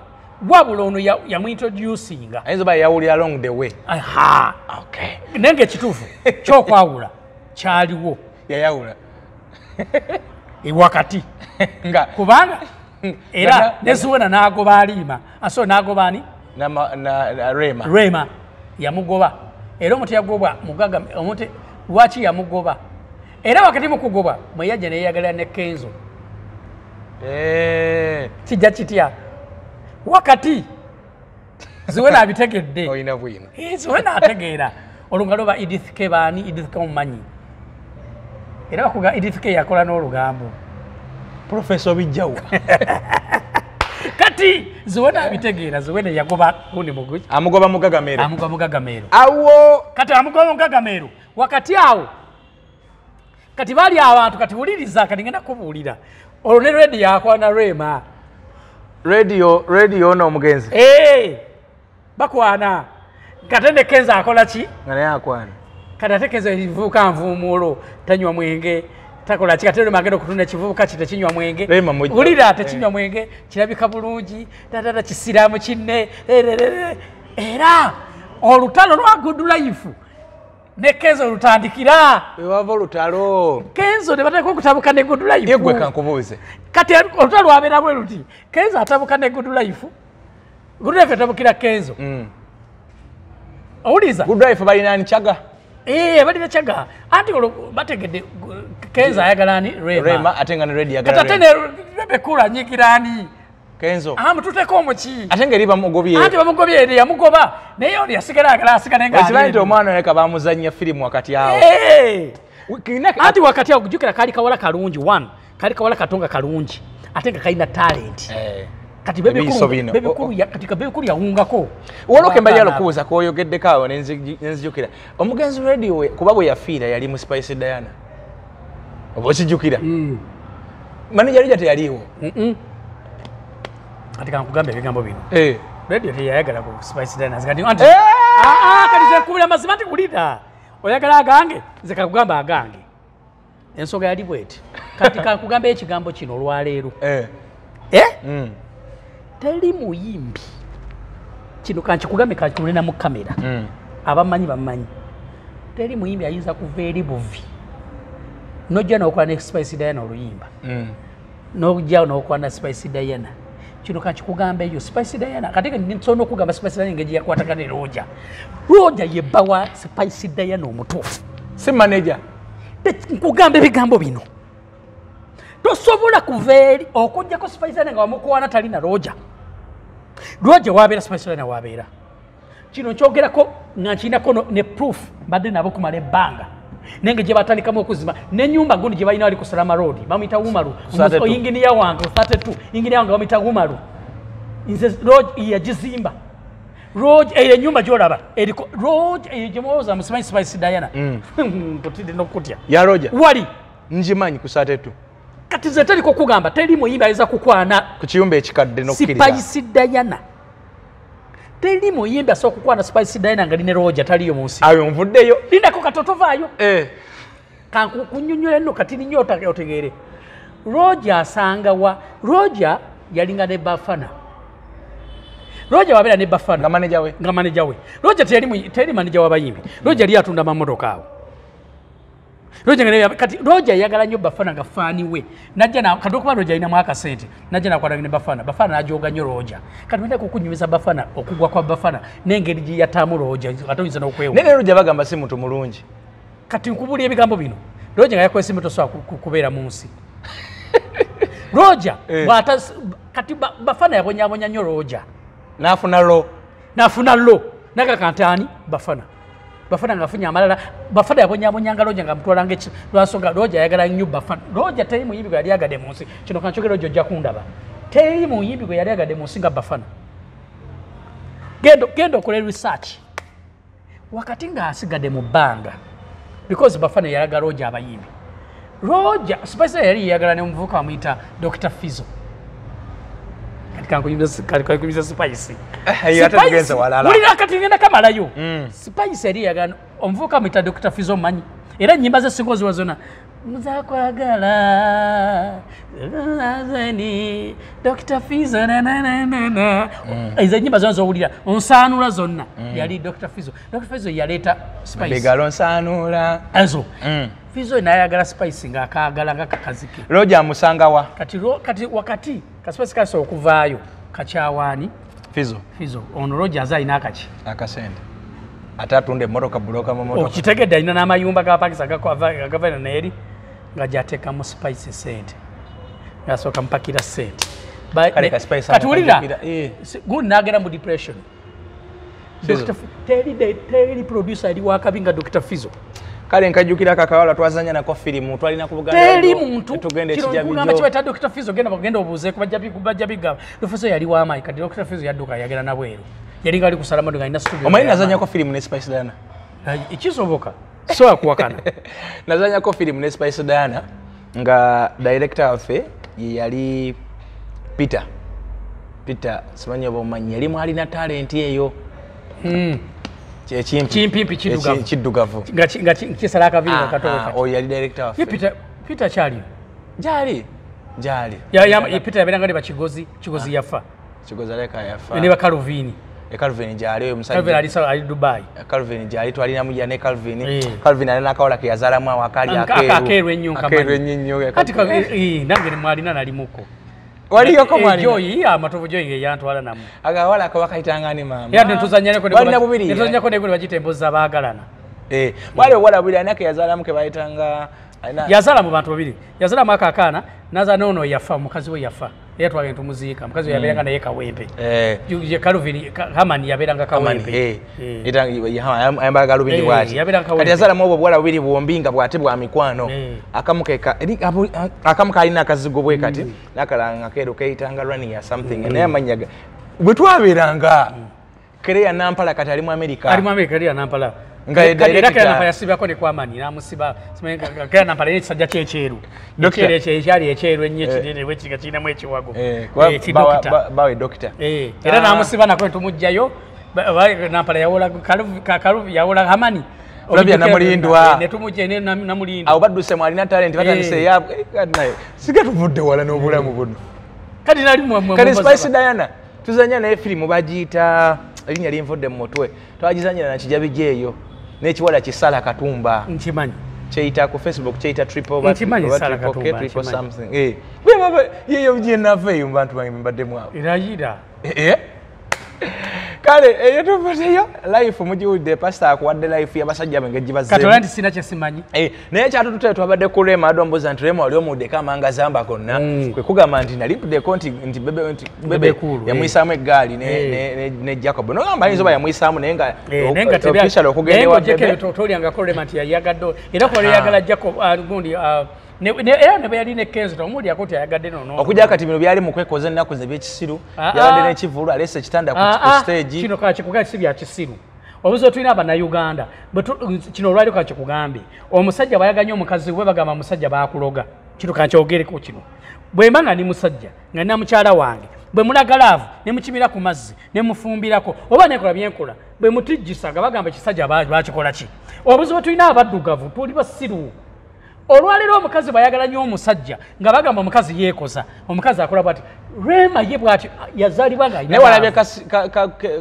wabula ono ya- yamuintroducinga ayinza oba yayawulira along the way. Aha. Okay. Naye ngaekituufu *laughs* kyokwawula kyaliwo yayawula *laughs* ewakati. *laughs* Nga kubanga *laughs* era neziwena n'agoba aliima. Aso n'agoba ani? Rema. Rema. Yamugoba. Era omuti yagobwa mugaga omuti lwaki yamugoba? Era wakati mukugoba mweyajja neyeyagalira ne kenzo. Eh, kijja kitya? Wakati ziwena abitegedde. Bwino. Eh, ziwena ategeera. Olugalo lwa edith k baani edith k omumanyi era bakuga edith k yakola n'olugambo. Profesa obijjawa *laughs* kati ziwena abitegeera ziwena yagoba gundi muguki amugoba mugagamero. Amugoba mugagameero awo kati amugoba mugagameero wakati awo kati bali abantu kati wuliriza kati ngenda kubuulira. Olwo ne redi yakwana rema. Radio radio ono omugenzi. Eh, bakwana. Kate ne kenza akola ki? Nga naye akwana kati ate kenza ekivubuka nvuumuulo tanywa mwenge. Takola ki? Kate rema agenda okutunda ekivubuka ki? Tekinywa mwenge. Mujja- wulira tekinywa mwenge kirabika bulungi. Tatata kisiraamu kinne. Ererere. era olutalo lwa good life. Ne kenzo lutandikira. Wewava olutalo. Kenzo ne bateeka okutabuka ne good life. Ye gwe kankubuuze. Kati olutalo lwabeera bwe luti kenzo atabuka ne good life. Good life atabukira kenzo Mm. owuliza. Good life balina nchaga Eh, balina chaga. anti olwo bategedde Kenza kenzo ayagala ani rema rema. atenga ne ate yagala ne rebekula anyigira ani kenzo amu tuteeko omuki ate ngeri bamugobye anti bamugobye eri yamugoba naye oli yasigala agala asigala nga okimanyi nti omwana oleka bamuzanya firimu wakati awo Eh. Kirina- anti wakati awo kujukira kali kawala kalungi one. Kali kawala katonga kalungi ate nga kalina talent Eh. Kati bebikulu yawungako woloke mbali alukuuza kwoyogeddeko awo nenzijukira omugenzi radio kuba bwe yafiira yali mu spice diana. Oba okijjukira Mm. manija lija teyaliiwo. Kati kankugamba ebigambo bino. Eh. radio teyayagala ku spice diners kati Eh! Ah, ah, kati zekubira mazima nti kulida oyagala agange? Nze kakugamba agange. Ensonga yali bweti. Kati kankugamba ekigambo kino olwaleero Eh. eh? Mm. Teri muyimbi. Kino kankikugambe kakikubulina mu kamera Mm. abamanyi bamanyi. Teri muyimbi ayinza kuva eri buvi. Nojja nokola ne spice diana oluyimba. Mm. nojja nokola na spice diana. Kino kakikugamba eyo. Spice diana kate nsobola okugamba spice diana engeri yakwatagana ne roja roja yebbawa spice diana omutuufu. Si manaja nkugamba ebigambo bino tosobola kuva eri okugjako spice diana nga wamukwana talina roja roja wabeera spice diana wabeera. Kino nkyogerako nga nkirinako no- ne proof mbadde nabo kumala ebbanga. Nenge gye batandikamu okuzima nenyumba gundi gye balina wali ku salama road bamuyita umaru 32. inginiya wange 32 inginiya wange bamuyita umaru nze road yagizimba. Eyo enyumba gyolaba eriko road eyo gyemwoza musimanyi spice diana. *laughs* Mputidde nokutya ya roja wali. Njimanyi ku saatetu kati nze teriko kugamba teri muyimbi ayinza kukwana. Ku kiyumba ekikadde nokkiriza spice diana teri muyimbi asobola kukwana spice diana nga line roja taliyo mu nsi. Ayo nvuddeyo. Lindako katotovaayo Eh, kankunyonyola nno kati ninyo otegeere. Roja asanga wa? Roja yalinga ne bafana. Roja wabeera ne bafana. Nga maneja we. Nga maneja we. Roja teyali teyali maneja w'abayimbi roja yali atunda mamotoka awo kati roja yayagala nnyo bafana nga faani we kati okuba roja alinamu akasente najja nakwatanga ne bafana. Bafana najoga nnyo roja kati wenda kukunyumiza bafana okugwa kwa bafana n'engeri gye yatamu roja ate oyinza n'okwewa naye ne roja bagamba si muntu mulungi. Kati nkubulya ebigambo bino. Roja nga tosobola ku- ku- kubeera mu nsi. *laughs* Roja Eh. kati ba- bafana yabonyabonya nnyo roja n'afuna lo. Nafuna lo. Nagakantaani bafana bafana ngaafunye amalala. Bafana yabonyabonyanga roja nga mutwalanga lwansonga roja ayagala nnyo bafana. Roja teri muyimbi gwe yali agadde mu nsi. Kino kankyogera roja ojja kundaba. Teri muyimbi gwe yali agadde mu nsi nga bafana. Genda okola research. Wakati ng'asigadde mu bbanga because bafana yalaga roja abayimbi. Roja spice yali yayagala ne muvubuka amuyita dr fizo kati kankunyumiza kati kankunyumiza spice Eh, tugenze walala. kati ngenda kamalayo Mm. spice yali yagala omuvubuka amuyita dr. Fizo manyi. Era ennyimba ze singa oziwa zonna muzakwagala azani dr. Fizo nananana ezo ennyimba zonna zowulira onsaanula zonna yali dr. Fizo. Dr. Fizo yaleeta spice bigalo nsaanula ezo Mm. Fizo nayagala spice ngaakagala nga kakazike. Roja amusanga wa? Kati, kati wakati kaspice kasobola okuvaayo kakyawaani fizo fizo ono roja aze alina akaki? Akasente. Ate atunda emmotoka buloka mu motoka okitegedde alina n'amayumba gapakisa agavaina neeri nga gyateekamu spice sente. Ngasooka mupakira sente. Ba- Kale ne- ka Spice kati wulira amupakira, eh. gundi n'agenda mu depression. Teri producer ali wakabi nga dr fizo kale nkajjukira akakawala twazanya nako firimu twalina ku Buganda teri Radio, muntu nkugamba bijjo kibaita dr. Fizo genda bagenda obuuzeeku bajja bi- bajja bigamba dr. Yali wamaanyi kati dr. Fizo yadduka yagenda nabweru. Yali nga ali kusala modo nga alina studio omanyi nazanyako firimu ne spice diana? Ai, ekisoboka sobola kuwakana *laughs* nazanyako firimu ne spice diana nga director waffe ye yali peter. Peter simanyi oba omanyi yali mwalina talenti eyo Mm. ekimpi Kimpimpi kiddugavu. Kiddugavu nga ki- nga ki- kisala akabiri nga Ah, ah, katowe oyo yali director waffe peter kyaliyo gyali gyali peter yabeeranga ne bakigozi kigozi yafa kigozaleka yafa ne bakaluvini e calvin gyali oyo kaluvini musajja ali sa- ali dubai. Calvin gyali twalinamu ya ne calvin. Eh. calvin alina akawala ke yazaalamu awo akali Aka- aka- akeeru ennyo kati ka- eh, eh, nange ne mwalina nalimuko waliyoko Eh, mwalina? joyi amatovu joyi ngeyantwala namu akawala ako bakayitangani maama? Era netuzanyako balina bubiri netuzanyako neguli bagita embuzi zabaagalana Eh, wali owala bubiri alina ke yazaalamu ke bayitanga alina yazaala mu bantu babiri. Yazaalamu akaakaana naza noono yafa mukazi we yafa era twagenda tumuziika mukazi yabeeranga naye kawempe. Eh, hamani yabeeranga Amani, kawempe. eh. Eh. Yazaalamu obwo obuwala bubiri bwombi nga bwate bwa mikwano. Akamu kalina akazigo bwe kati nakalala nga keeru keyitanga ya something naye amannya ga- bwe twabeeranga kereya nampala kati ali mu amerika ali mu amerika eriya nampala era kera nampala yasibako ne kwamani namusiba kera nampala yina ekisajja kyekyeru. Doctor. ekyeru ekyo ekyali ekyeru ennyo ekinene bwe kiri nga kirinamu ekiwago. Eh, Eh, bawe dokita. Eh, era Ah. namusiba nako netumugjayo nampala yawola hamani. Olujjukira- Namulindwa. Eh, netumugja ne Nam- namulindwa. Awo badduse mwalina talenti batandise Eh. ya eh, kati naye siga tuvudde wala n'obulamu buno. Kati nali kati spice diana tuzanya naye firimu bagiyita erinnya linvudde mu mutwe. Twagizanyira na kijabi gyeyo n'ekiwala kisala katumba nkimanyi kyeyita ku facebook kyeyita triple oba- Nkimanyi oba Sarah triple K, Katumba, triple nkimanyi. something. Eh. Bwe baba yeyo gyenava eyo mu bantu bange mbaddemu awo erayira Eh, eh. Kale eyo tuvuteyo life mugiwudde pasita akuwadde life y'abasajja benge katola gibaze nti sina kyesimanyi. Naye kyatutute twabadde ku rema adwa mbuuza nti rema wali omuddeko amanga zamba gonna Mm. kwe kugamba nti nali mpuddeko nti nti bebe nti Bebe bebe Cool, yamuyisaamu eggaali ne- Eh. ne- ne- ne jacob. Nogamba ayinza oba yamuyisaamu naye nga Eh, naye nga tebya- official okugenda naye ewa ng'ojjeko bebe. eyo tolyangako lema nti yayagadde era kola yayagala jacob ah, gundi ah, ne- ne- era ne bwe yali ne kenzo tomuwulyako nti ayagadde nono. Okujja kati bino byali mu kwekoza ennaku ze byekisiru Ah, yabadde ah. n'ekivulu aleese ekitanda ku Ah, stage. Kino kakikugaa si bya kisiru. Obuzi otulina abannayuganda kino olwali kakikugambye omusajja bwayaganya omukazi we bagamba omusajja bakuloga kino kankyogereko kino. Bwe mba nga ndi musajja nga nina mukyala wange bwe mulaga laavu ne mukimira ku mazzi ne mufumbirako oba nekola byenkola bwe mutijjisa nga bagamba ekisajja ba- bakikola ki? Obuzi bwe tulina abaddugavu tuli basiru olwaleero omukazi bwayagala nnyo omusajja nga bagamba omukazi yeekoza omukazi akola bwati rema ye bwati yazaalibwa nga alina naye walabye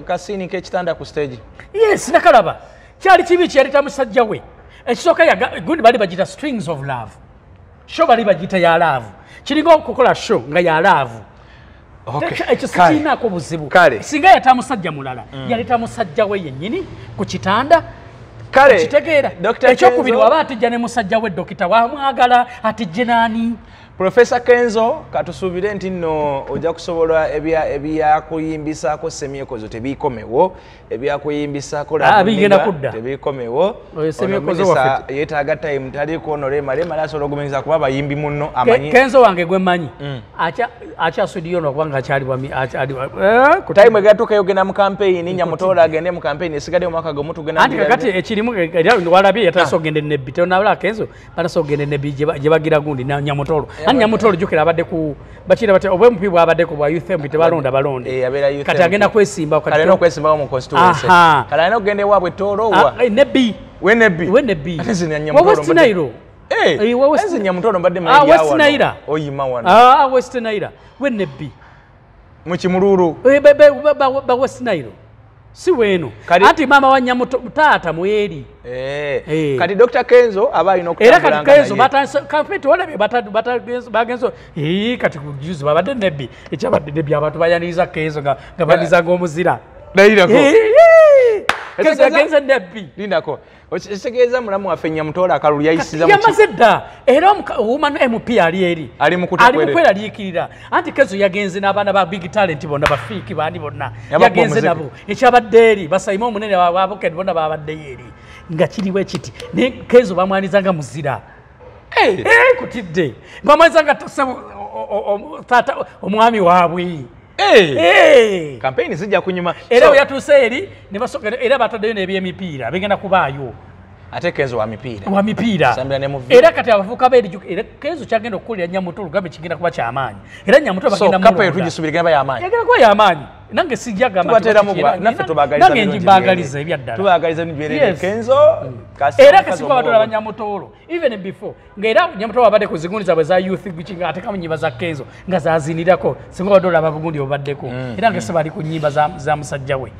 kasiini k'ekitanda ku stage. Yes nakalaba. Kyali kibi kyeyaleta musajja we. Ekisooka gundi bali bagita strings of love. Sho bali bagita ya laavu kiringa okukola sho nga ya laavu ekyo Kale. sikirinaako buzibu. Kale. singa yata musajja mulala yaleta musajja we yennyini ku kitanda kale kitegeera Dr. ekyokubiri waba atijja ne musajja we dokita wamwagala atijje naani profesa kenzo katusuubire nti nno ojja kusobola ebya- ebyakuyimbisako semyekozo tebikomewo ebyakuyimbisako Ah, Love bigenda kudda. tebikomewo Oyo semyekozo Ono minisita waffe. yeetaaga time taliko norema lema asobola ogumiza kuba bayimbi munno amanyi kenzo wange gwe mmanyi Mm. Akya- akyasudiyo nokubanga akyali wami akyali wa- eh, ku time egatuuka yogenda mu kampeyini nyamutoola agende mu kampeyini esigadde omwaka gumu tugenda anti kakati ekirimu era walabye yatasa ogenda enebbi tonabala kenzo batasa ogenda enebbi gye bagira gundi na nyamutolo anti nyamutolo jukira abadde ku bakira bati obwe mupi bwabadde ku bwa youth mp tebalonda balonde. Eh, kati agenda kwesimba kale alina okwesimbawo mu constituency. Kale alina okugenda ewaabwe tooloowa nebbi. Wenebbi wenebbi Ate zino Nyamutolo west mbadde- nairo. Eh, ezi nyamutolo mbadde Ah, West. Naira. oyima wano. Ah, west naira. Wenebbi mu kimululu. Eh, ba west nairo si weeno anti maama wa nyamuto taata mweri. Eh, Eh. kati dr kenzo aba alina era kati kenzo kampeti walabye bagenzo "Ii, kati kujuzi babadde nebbi. Ekyabadde nebbi abantu bayaniriza kenzo nga nga banizanga yagenze nebbi lindako ekitegeeza mulamu waffe nyamutoola akalulu yayisiza yamaze dda era woman mp ali eri. Ali mukweraliikirira anti kenzo yagenze n'abaana ba big talent bonna bafiiki bandi bonna. Yagenze nabo. Ekyabadde eri basayime omunene waboked bonna babaddeyo eri. Nga kiriwo ekiti naye kenzo bamwanizanga muzira. Eh, Eh, kutidde. O- taata omwami waabwe. Kampeyini zijja kunyuma. Era So, we yatuuse eri era bataddeyo n'ebyemipiira bigenda kubaayo. Ate kenzo wa mipiira. Wa mipiira. Era kati abavubuka beeri era kenzo kyagenda okukolera nyamutolo gambe kigenda kuba kyamaanyi. Era nyamutolo so bagenda kapo mulonda. etugisubira genda bayamaanyi yagenda kuba yamaanyi nange sijjagamba tubateeramu naffe tubagaliza nange birungi njibaagaliza bigende. ebyaddala tubagaliza nibyerere Yes. kenzo kasi era kasinga batola omuwogo. banyamutolo even before ngaera nyamutolo babadde ku zigundi zaabwe za youth guki nga atekamu nyimba za kenzo nga zazinirako singa badde olaba bugundi obaddeko. Era nga se bali ku nyimba za musajja we.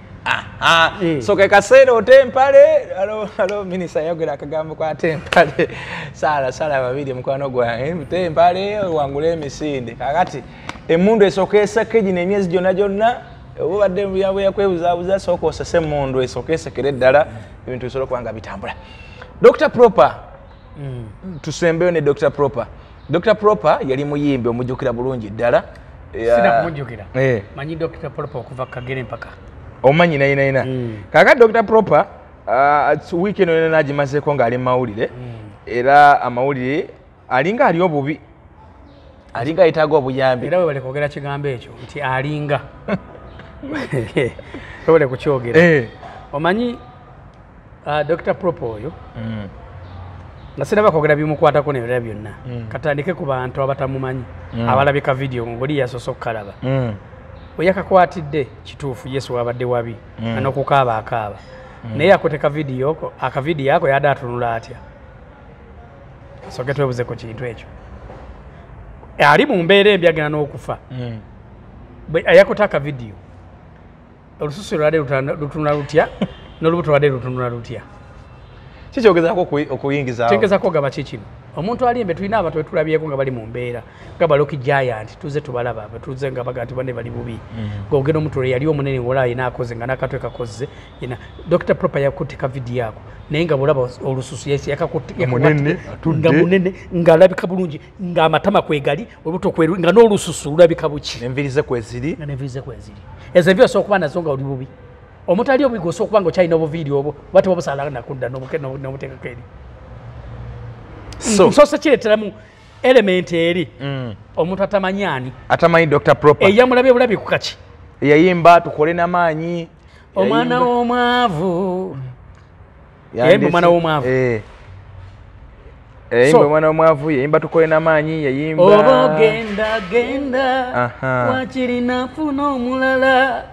Eh. so ke kaseera otempale alo alo minisita yayogera akagambo kwa tempale saala saala babiri mukwano gwange. Tempale wangula emisinde. Kakati emundu esooka eseke gino emyezi gyonna gyonna oba obadde mubyabuya kwebuzaabuza sooka osese emundu esooka esekere eddala ebintu bisobola okuba nga bitambula. Dr proper tusembeyo ne dr proper. Dr proper yali muyimbi omujjukira bulungi ddala. Sina kumujjukira. Eh. manyi dr polopa okuva kagere mpaka. Omanyi nayinayina. Mm. kakati dr proper uh, wiiki eno yona nagimazeeko ng'ali mu mawulire era amawulire alinga ali obubi. Alinga ayetaaga obuyambi. Era webale kwogera kigambo ekyo nti alinga *laughs* webale kukyogera Eh. omanyi uh, dr propo oyo Mm. nga sinaba kwogera bimukwatako nebirala byonna Mm. katandike ku bantu abatamumanyi Mm. abalabika vidiyo ngoli yasoose okukalaba we yakakwatidde kituufu yesu wabadde wabi Mm. nga n'okukaaba akaaba naye akuteka vidiyo ko akavidiyo ako yadde atunula atya soke twebuze ku kintu ekyo ali mu mbeera embi agenda n'okufa Mm. Bwe- yakuta akavidiyo olususu lwadde lutunula- lutya *laughs* n'olubuto lwadde lutunula lutya kikyogezaako okuyi- okuyingizaawo kyengezako gaba ki kino omuntu alimbe tulina abantu betulabyeko nga bali mu mbeera. Nga baloki giant tuze tubalaba batuze nga baga nti banne bali bubi. Ngaogenda omutule yali omunene wala yina akoze nga nakatwe kakoze yina dr proper yakutte ka vidiyo ako. Naye nga bwolaba olususu yesi yakakwata- Munene, atudde. nga munene ng'alabika bulungi ng'amatama kwegali olubuto kweru nga n'olususu lulabika buki. Enviri ze kweziri nga nenviize kweziri ezo osobola okuba nazo nga oli bubi omuntu ali obwiga osobola okuba nga okyalina obuviiri obwo wate obusala nakudda n'obuteekako eri so nsoose kireeteramu elementi eri. Mm, omuntu atamanyi ani? Atamanyi dr proper. Eyamulabye bulabi ku kaki? Yayimba tukole n'amaanyi omwana w'omwavu. Yandese- yayimba omwana w'omwavu. Eh. yayimba omwana w'omwavu yayimba tukole n'amaanyi yayimba. Oba genda genda. Wakirina funa omulala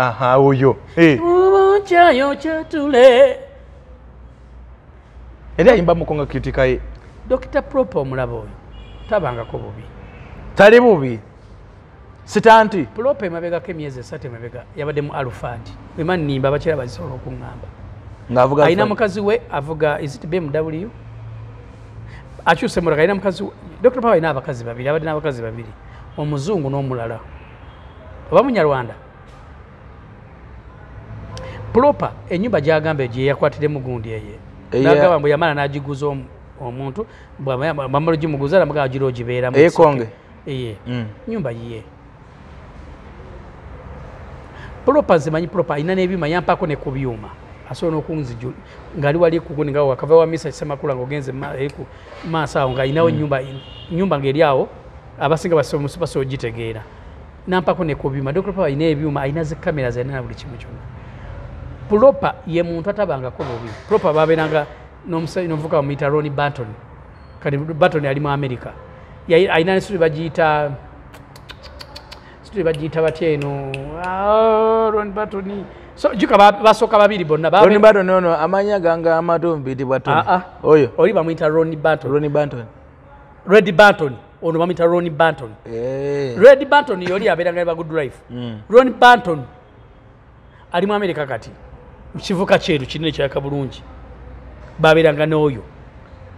aha oyo Eh, oba okyayo kyatule yali ayimba mukonga kritika ye dr prope omulaba oyo. Tabangako bubi. Tali bubi. Sitanti. Pulopa emabegako emyezi esatu emabega yabadde mu alufandi ema nnimba abakira bazisobola okuŋŋamba. Ng'avuga alina alfa- mukazi we avuga is it bmw akyuse muraka alina mukazi we. Dr power alina abakazi babiri abadde n'abakazi babiri omuzungu n'omulala. Oba munyarwanda pulopa enyumba gyagamba gye yakwatiremu gundi eye. Nagamba mbwe yamala n'agiguza omu- omuntu bamala gimuguza namugamba gira ogibeeramu Eyekonge? eye Mm. nyumba yiye pulopa zimanyi pulopa alina n'ebyuma yampako ne ku byuma. Asobola n'okunziju ngaali wali kuguni nga wakava wa misa kisemakula ngaogenze ma- eri ku maaso awo ng'alinawo nyumba nyumba ng'eri awo abasinga basobola ogitegeera nampako ne ku byuma. Dr alina ebyuma alina zikamera zalina na buli kimu kyonna pulopa ye muntu atabangako bubi pulopa babeeranga n'omuvuka bamuyita roni banton kati banton ali mu america. Alina nesituli bagiyita situli bagiyita batya eno? Ah, ron batoni so juka ba- basooka babiri bonna roni banton ono amanya ganga amato mbitibwa tony Ah, ah. oyo. Oli bamuyita roni banton roni banton red banton ono bamuyita roni banton Eh. red banton yoli abeeranga ne ba good life. Mm. ron banton ali mu amerika kati kivuka kyeru kinene kiraka bulungi. Babeeranga n'oyo.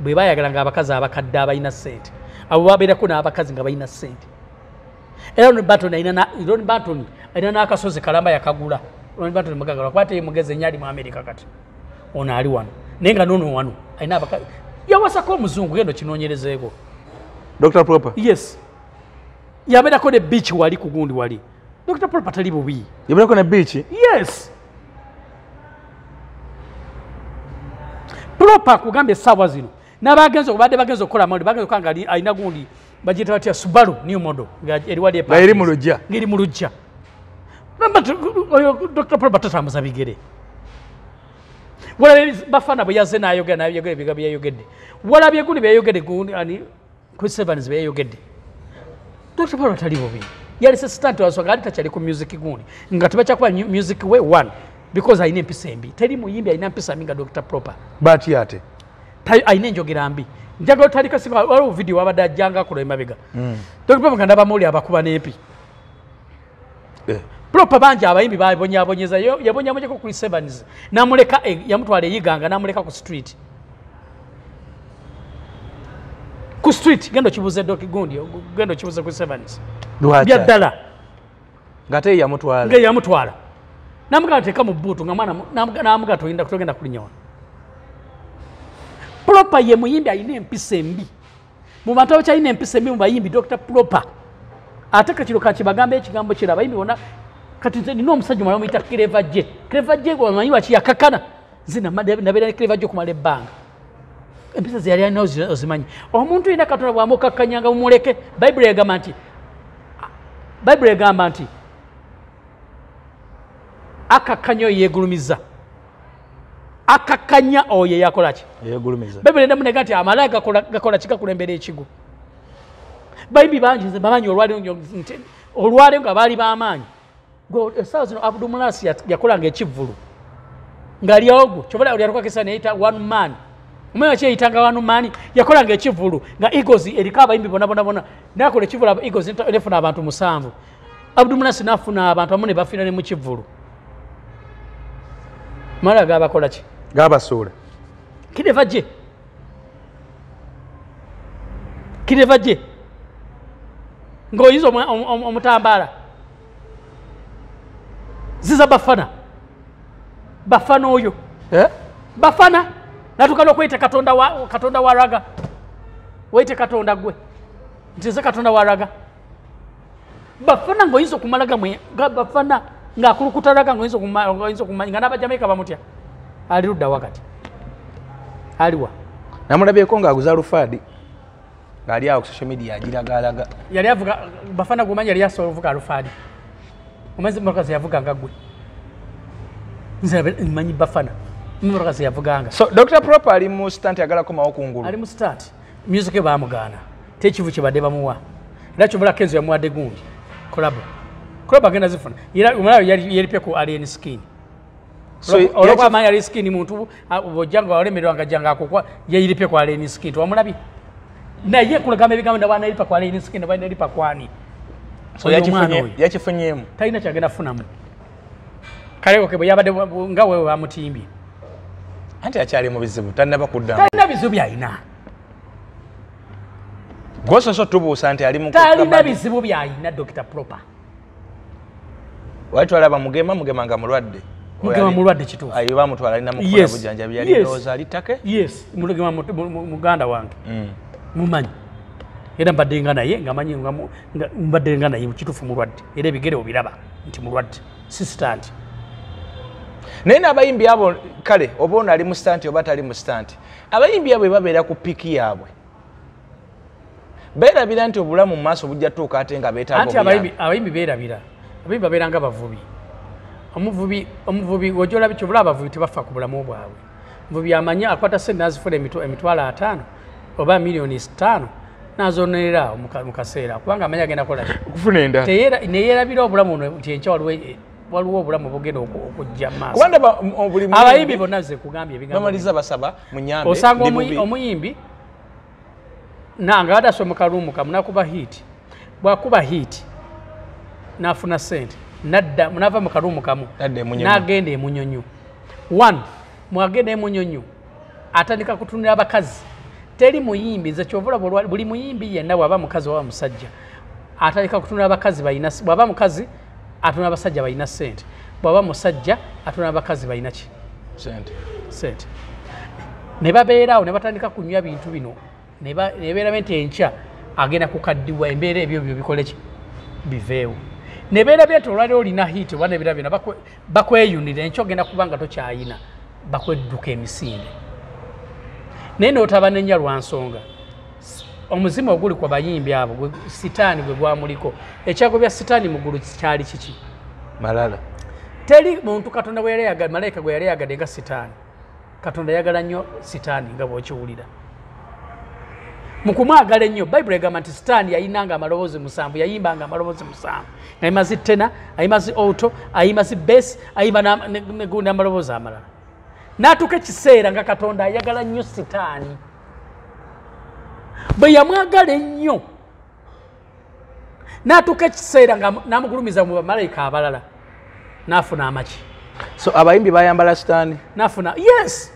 Bwe bayagalanga abakazi abakadde abalina sente abo babeerako n'abakazi nga balina sente era na- ron banton alina n'akasozi kalamba yakagula. Ron banton mugagala kwate mugezi enya ali mu amerika kati. Ono ali wano. Naye nga nono wano alina abakazi yawasako omuzungu genda okinoonyerezeeko dr proper? Yes. Yabeerako ne beach wali ku gundi wali. Dr paul patali bubi. Yabeerako ne biiki yes propa kugamba essaawa zino. N'abagenzi obadde bagenzi okukola amawulire bagenzi okukola nga ali- alina gundi bagiyita batya subaru new model nga eri wali Nga eri mu luggya. ngeri mu But, oyo dr paul batatambuza bigere. Walabye bafana bwe yazze n'ayogera n'ayogera ebiga byeyayogedde walabye gundi byeyayogedde ani chris evans byeyayogedde dr paul atali bubi. Yalese sitanti wasonga ali takyali ku music gundi. Nga tebakyakuba mu- music we one because alina empisa embi. Teri muyimbi alina mpisa mbi nga dr proper. Baati ate Ta- alina enjogera mbi njagala otandika singa waliwo vidiyo wabadde ajjanga akola emabega dr proper nga ndabamuli abakuba n'empi. Eh. proper bangi abayimbi babonyabonyeza yabonyabonyeko chris evans namuleka e- yamutwala eyiganga namuleka ku street. Ku street genda okibuze doki gundi genda okibuze chris evans lwaki? Byaddala. Ng'ate yamutwala nga yamutwala namugala teka mu buutu nga mwana mu- namuga- namugala toyinda togenda kulinya wano propa ye muyimbi alina empisa embi. Mu bantu abakyalina empisa embi mu bayimbi dr propa ate kakiro kakibagamba ekigambo kira abayimbi bonna kati nze nina omusajja omala omuyita kireva je kireva je omanyi waki yakakana. Nze nabeera ne kireva je okumala ebbanga. Empisa ze yali alina ozi- ozimanyi. Omuntu yina katonda bwamukakkanyanga mumuleke bayibuli egamba nti bayibuli egamba nti akakkanya oyo yeegulumiza akakkanya oyo yakolaki yegulumiza. Bayibuli endamunega nti amala gakola ki? Gakulembera ekigo. Bayimbi bangi nze bamanyi olwaleero nga baali bamaanyi. Essaawa zino abdumulasi yat- yakolanga ekivvulu. Ngaali ogwo kyobola yatukakisa neyita one man. Omanyi kyeyitanga one man? Yakolanga ekivvulu. Nga eagles eriko abayimbi bona bona bona nakola ekivvulu aba- eagles nefuna abantu musanvu. Abdumulasi nafuna abantu amu ne bafiira ne mu kivvulu mala gabakola ki? Gaabasuula. Kireva gye? Kireva gye? Ng'oyiza omutambaala? Ziza bafana. Bafana oyo. Bafana! Natukana okweyita katonda wa, waraga weyite katonda gwe nti nze katonda waraga bafana ngaoyinza okumalaga mwe nga bafana ngaakulukuta raga ngaoyinza okuma- ngaoyinza okumanya nga n'abajamaika bamutya ali ludda wakati. Aliwa namulabyeko ng'aguza lufaadi ng'ali awo ku social media agiragalaga yali avuga bafana gumanya yali asobola ovuga alufaadi omazi motoka zeyavuganga gwe nze mmanyi bafana. Motoka zeyavuganga so dr. Proper ali mu stant agala komawo kungulu ali mu start music bamugaana tekivu kyebadde bamuwa era kyobola kenzo yamuwadde gundi. Kolabo kolabo agenda zifuna. Yali- yalipye ku alien skin. So, olwokwamanya alien skin muntu a- bwojjanga walemerwanga jjanga akukwa yeyiripye ku alien skin. Twamulabye naye kulagamba ebigambo nabanalipa ku alien skin nabanalipa kwani so Oyo omwana yakifunye- oyo. yakifunyemu talina kyagenda funamu kaleko ke bwe yabadde nga wewe bamutimbye anti akyali mu bizibu tannaba kuddamu. Talina bizibu byalina gwososo tubuusa nti ali mu talina bizibu byalina dr proper wali twalaba mugema mugema nga mulwadde. Mugema mulwadde kituufu. Ayo bamutwala alina mukola Yes. bujjanjabi yali Yes. ndowooza ali ttake? Yes. Mulugema mu- mu- mu- muganda wange. Mm. mumanyi. Era mbadde nga naye nga manyi mbadde nga naye kituufu mulwadde. Era ebigere obiraba nti mulwadde. Sisitanti naye n'abayimbi abo kale oba ono ali mu stanti oba tali mu stanti abayimbi abo babeera ku piki yaabwe. Beerabira nti obulamu mu maaso bujja tuuka ate nga beetaaga anti obuyambi. abayimbi beerabira abayimbi babeera nga bavubi omuvubi omuvubi ojolaba kyobula abavubi tebafa ku bulamu bwabwe. Muvubi amanye akwata sente nazifuna emitw- emitwalo ataano oba miliyoni ttaano nazonerera mu ka- mu kaseera kubanga amanye agenda neyerabira obulamu nti enkya waliwo obulamu bugenda oku- okujja mu maaso. Kubanda ba- m- buli muyimbi abayimbi bonna ze kugambye osanga omuyimbi nanga adasomoka lumuka munakuba hiiti bwakuba hiiti nafuna sente nadda nava mu kalumu kamu nagenda emunyonyo. One mwagenda emunyonyo atandika kutunira abakazi. Teri muyimbi nze kyovula bulwa- buli muyimbi yenna bwaba mukazi waba musajja atandika kutunira abakazi balina bwaba mukazi atunira abasajja balina sente bwaba musajja atunira abakazi balina ki? Sente. sente ne babeeraawo ne batandika kunywa bintu bino ne ba- ne beerabe nti enkya agenda kukaddiwa embeera ebyo byo bikole ki? Biveewo ne beerabe nti olwaliro olina hiiti oba nebira bino bakwe- bakweyunira enkya ogenda kuba nga tokyayina bakwedduka emisinde. Naye nootaba nennya lwa nsonga. Omuzimu oguli kwa bayimbi abo sitaani gwe gwamuliko ekyagobya sitaani mugulu kyali kiki? Malala. Teri muntu katonda malayika gwe yali ayagadde nga sitaani. Katonda yagala nnyo sitaani nga bw'okiwulira mu kumwagala ennyo bayibuli egamba nti sitaani yayinanga amaloboozi musanvu yayimbanga amaloboozi musanvu. Ayimba zi tena ayimba zi auto ayimba zi besi ayimba na- ne- ne- gundi amaloboozi amalala. N'atuuka ekiseera nga katonda ayagala nnyo sitaani. Bwe yamwagala ennyo n'atuuka ekiseera nga n'amugulumiza mu bamalayika abalala n'afuna amaki. So abayimbi bayambala sitaani? Nafuna yes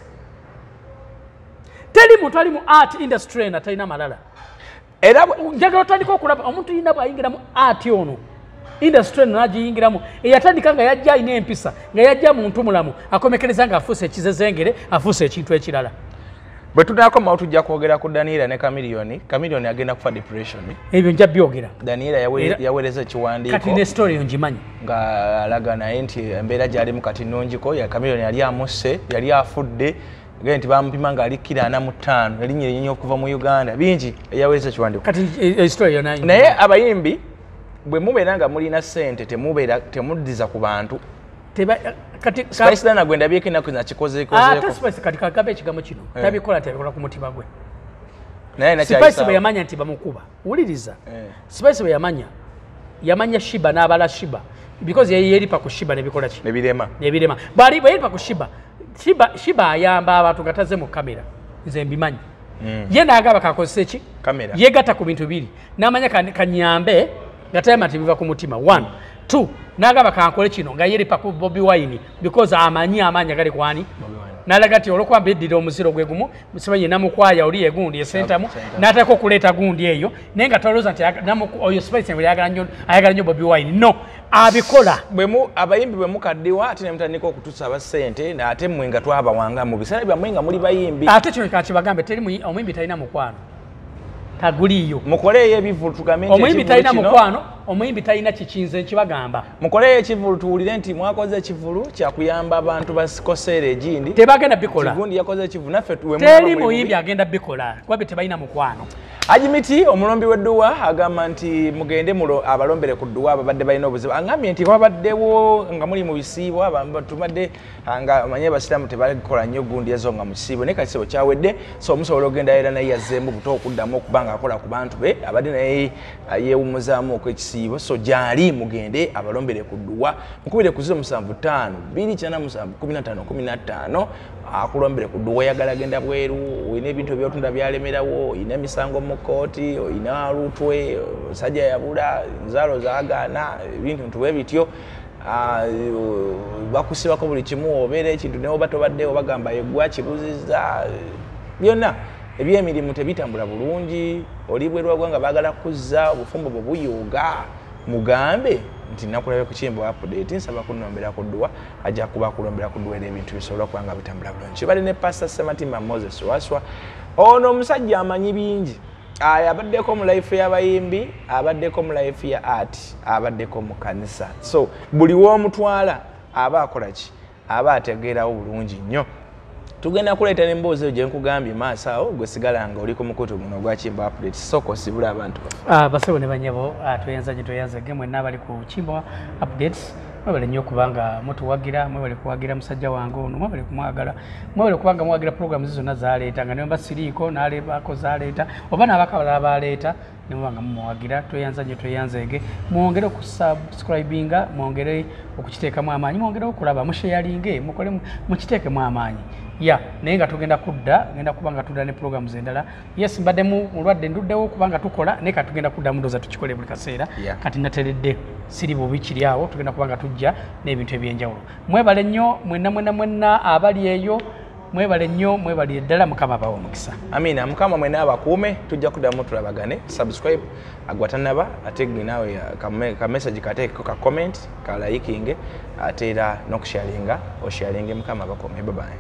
teri muntu ali mu art industry ena talina malala. Era njagala otandika okulaba omuntu yina bwayingira mu art ono industry eno nagiyingiramu eyatandika nga yajja alina empisa nga yajja muntu mulamu akomekereza nga afuuse ekizezengere afuuse ekintu ekirala. Bwe tunakomawo tujja kwogera ku daniela ne kamiliyoni kamiliyoni agenda kufa depression. Ebyo nja byogera. Daniela yawe- Era- yaweereza kati ekiwandiiko ne story eyo ngimanyi nga alaga naye nti embeera gyalimu kati nnungiko ya kamiliyoni yali amusse yali afudde gee nti bamupima ng'ali kiro ana mu ttaano erinnya erinyonyi okuva mu uganda. Bingi eyaweereza ekiwandiiko e- e- story yona naye abayimbi bwe mubeera nga mulina ssente temubeera temuddiza ku bantu. Dana gwe ndabyeko ennaku ate nakikozeeko spice kati kagamba ekigambo kino. Eh. tabikola tabikola ku mutima gwe. Spice bwe yamanya nti bamukuba wuliriza. Eh. spice bwe yamanya yamanya shiba n'abala shiba because ye- yeripa ku shiba nebikola ki? Nebirema nebirema bwali bwe yeripa ku shiba shiba shiba ayamba abantu nga taze mu kamera nze mbimanyi. Ye naagamba kakozesa eki Kamera. yegatta ku bintu biri n'amanya kan- kanyambe nga tayama nti biva ku mutima. One. Two. N'agamba kankole kino nga yeripa ku bobi wine because amanyi amaanyi agali kwani nalaga ti olwokuba mbeddira omuziro gwe gumu simanyi namukwaya oli egundi esentamu Sentamu. n'ateeka okuleeta gundi eyo naye nga tolowooza nti oyo ayagala nnyo bobi wine. No abikola. Bwe mu- abayimbi bwe mukaddiwa ate ne mutandika okutusaba ssente ate mmwe nga twabawanga mu biseera byammwe nga muli bayimbi. Ate kino kakibagambe teri muyi- omuyimbi talina mukwano. Taguliiyo. Mukoleeyo ebivulu tugambe omuyimbi talina mukwano omuyimbi talina kikinze nkibagamba. Mukoleyo ekivulu tuwulire nti mwakoze ekivulu kyakuyamba abantu basikoseera egindi. Tebagenda bikola. Kigundi yakoze ekivulu naffe teri muyimbi agenda bikola kuba be tebalina mukwano. Ajimiti omulombi w'edduwa agamba nti mugende mulo abalombere ku dduwa ababadde balina obuzibu. Agambye nti wabaddewo nga muli mu bisiibo ah, nga manye abasiraamu tebakola nnyo gundi ezo nga mu kisiibo naye kakisibo kyawedde so musobola ogenda era naye yazzeemu buto okuddamu okuba nga akola ku bantu be abadde naye ah, yeewummuzaamu okw'ekisiibo so gyali mugende abalombere ku dduwa. Mukubire ku 075 295 15 akulombere ku dduwa oyagala genda bweru olina ebintu ebyotunda byalemerawo olina emisango mu kooti olina lutwe osajja yabula nzaalo zaagaana ebintu ntubwe bityo Ah, bakusibako buli kimu obeera ekintu naye oba tobaddewo bagamba yegwa kibuziza byonna ebyemirimu tebitambula bulungi. Oli bwerwa gwanga baagala kuzza obufumbo bwe buyuuga mugambe nti nakulabe ku wa update nsaba kunombera ku dduwa ajja kuba kulombera ku dduwa era ebintu bisobola kuba nga bitambula bulungi. Kibali ne pasta sematima moses waswa ono omusajja amanyi bingi. Aya, abaddeko mu life y'abayimbi abaddeko mu life ya art abaddeko mu kanisa. So buli w'omutwala aba akola ki? Aba ategeerawo bulungi nnyo tugenda kuleta n'emboozi eyo gye nkugambye maaso awo gwe sigala nga oli ku mukutu guno ogwa kimba update. Soko sibula abantu ah, basebo ne banyabo ah, tweyanza gye tweyanzege mwenna abali ku kimbo updates mwebale nnyo okubanga mutuwagira mwebale kuwagira musajja wange ono mwebale kumwagala mwebale kubanga mwagira programu zi zaleeta nga nemba siriiko nalebako zaleeta oba nabakabala baleeta nemubanga mumuwagira. Tweyanza nnyo tweyanzege mwongere okusubscribinga mwongere okukiteekamu amaanyi mwongere okulaba musheyalinge mukole mu- mukiteekemu amaanyi ya naye nga tugenda kudda genda kuba nga tudda ne programu endala. Yes mbadde mu mulwadde nduddewo kubanga tukola naye kati tugenda kudda mudoza tukikole buli kaseera. Yeah. kati nateredde siri bubi kiri awo tugenda kuba nga tujja n'ebintu ebyenjawulo. Mwebale nnyo mwenna mwenna mwenna abali eyo mwebale nnyo mwebali eddala mukama abawa omukisa. Amina. Mukama mwena abakuume tujja kuddamu tulabagane. Subscribe agwatanaba ate gwe naawe kamessage kateekeko ka comment kalayikinge ate era n'okusharinga osharinge mukama abakuume. Babaye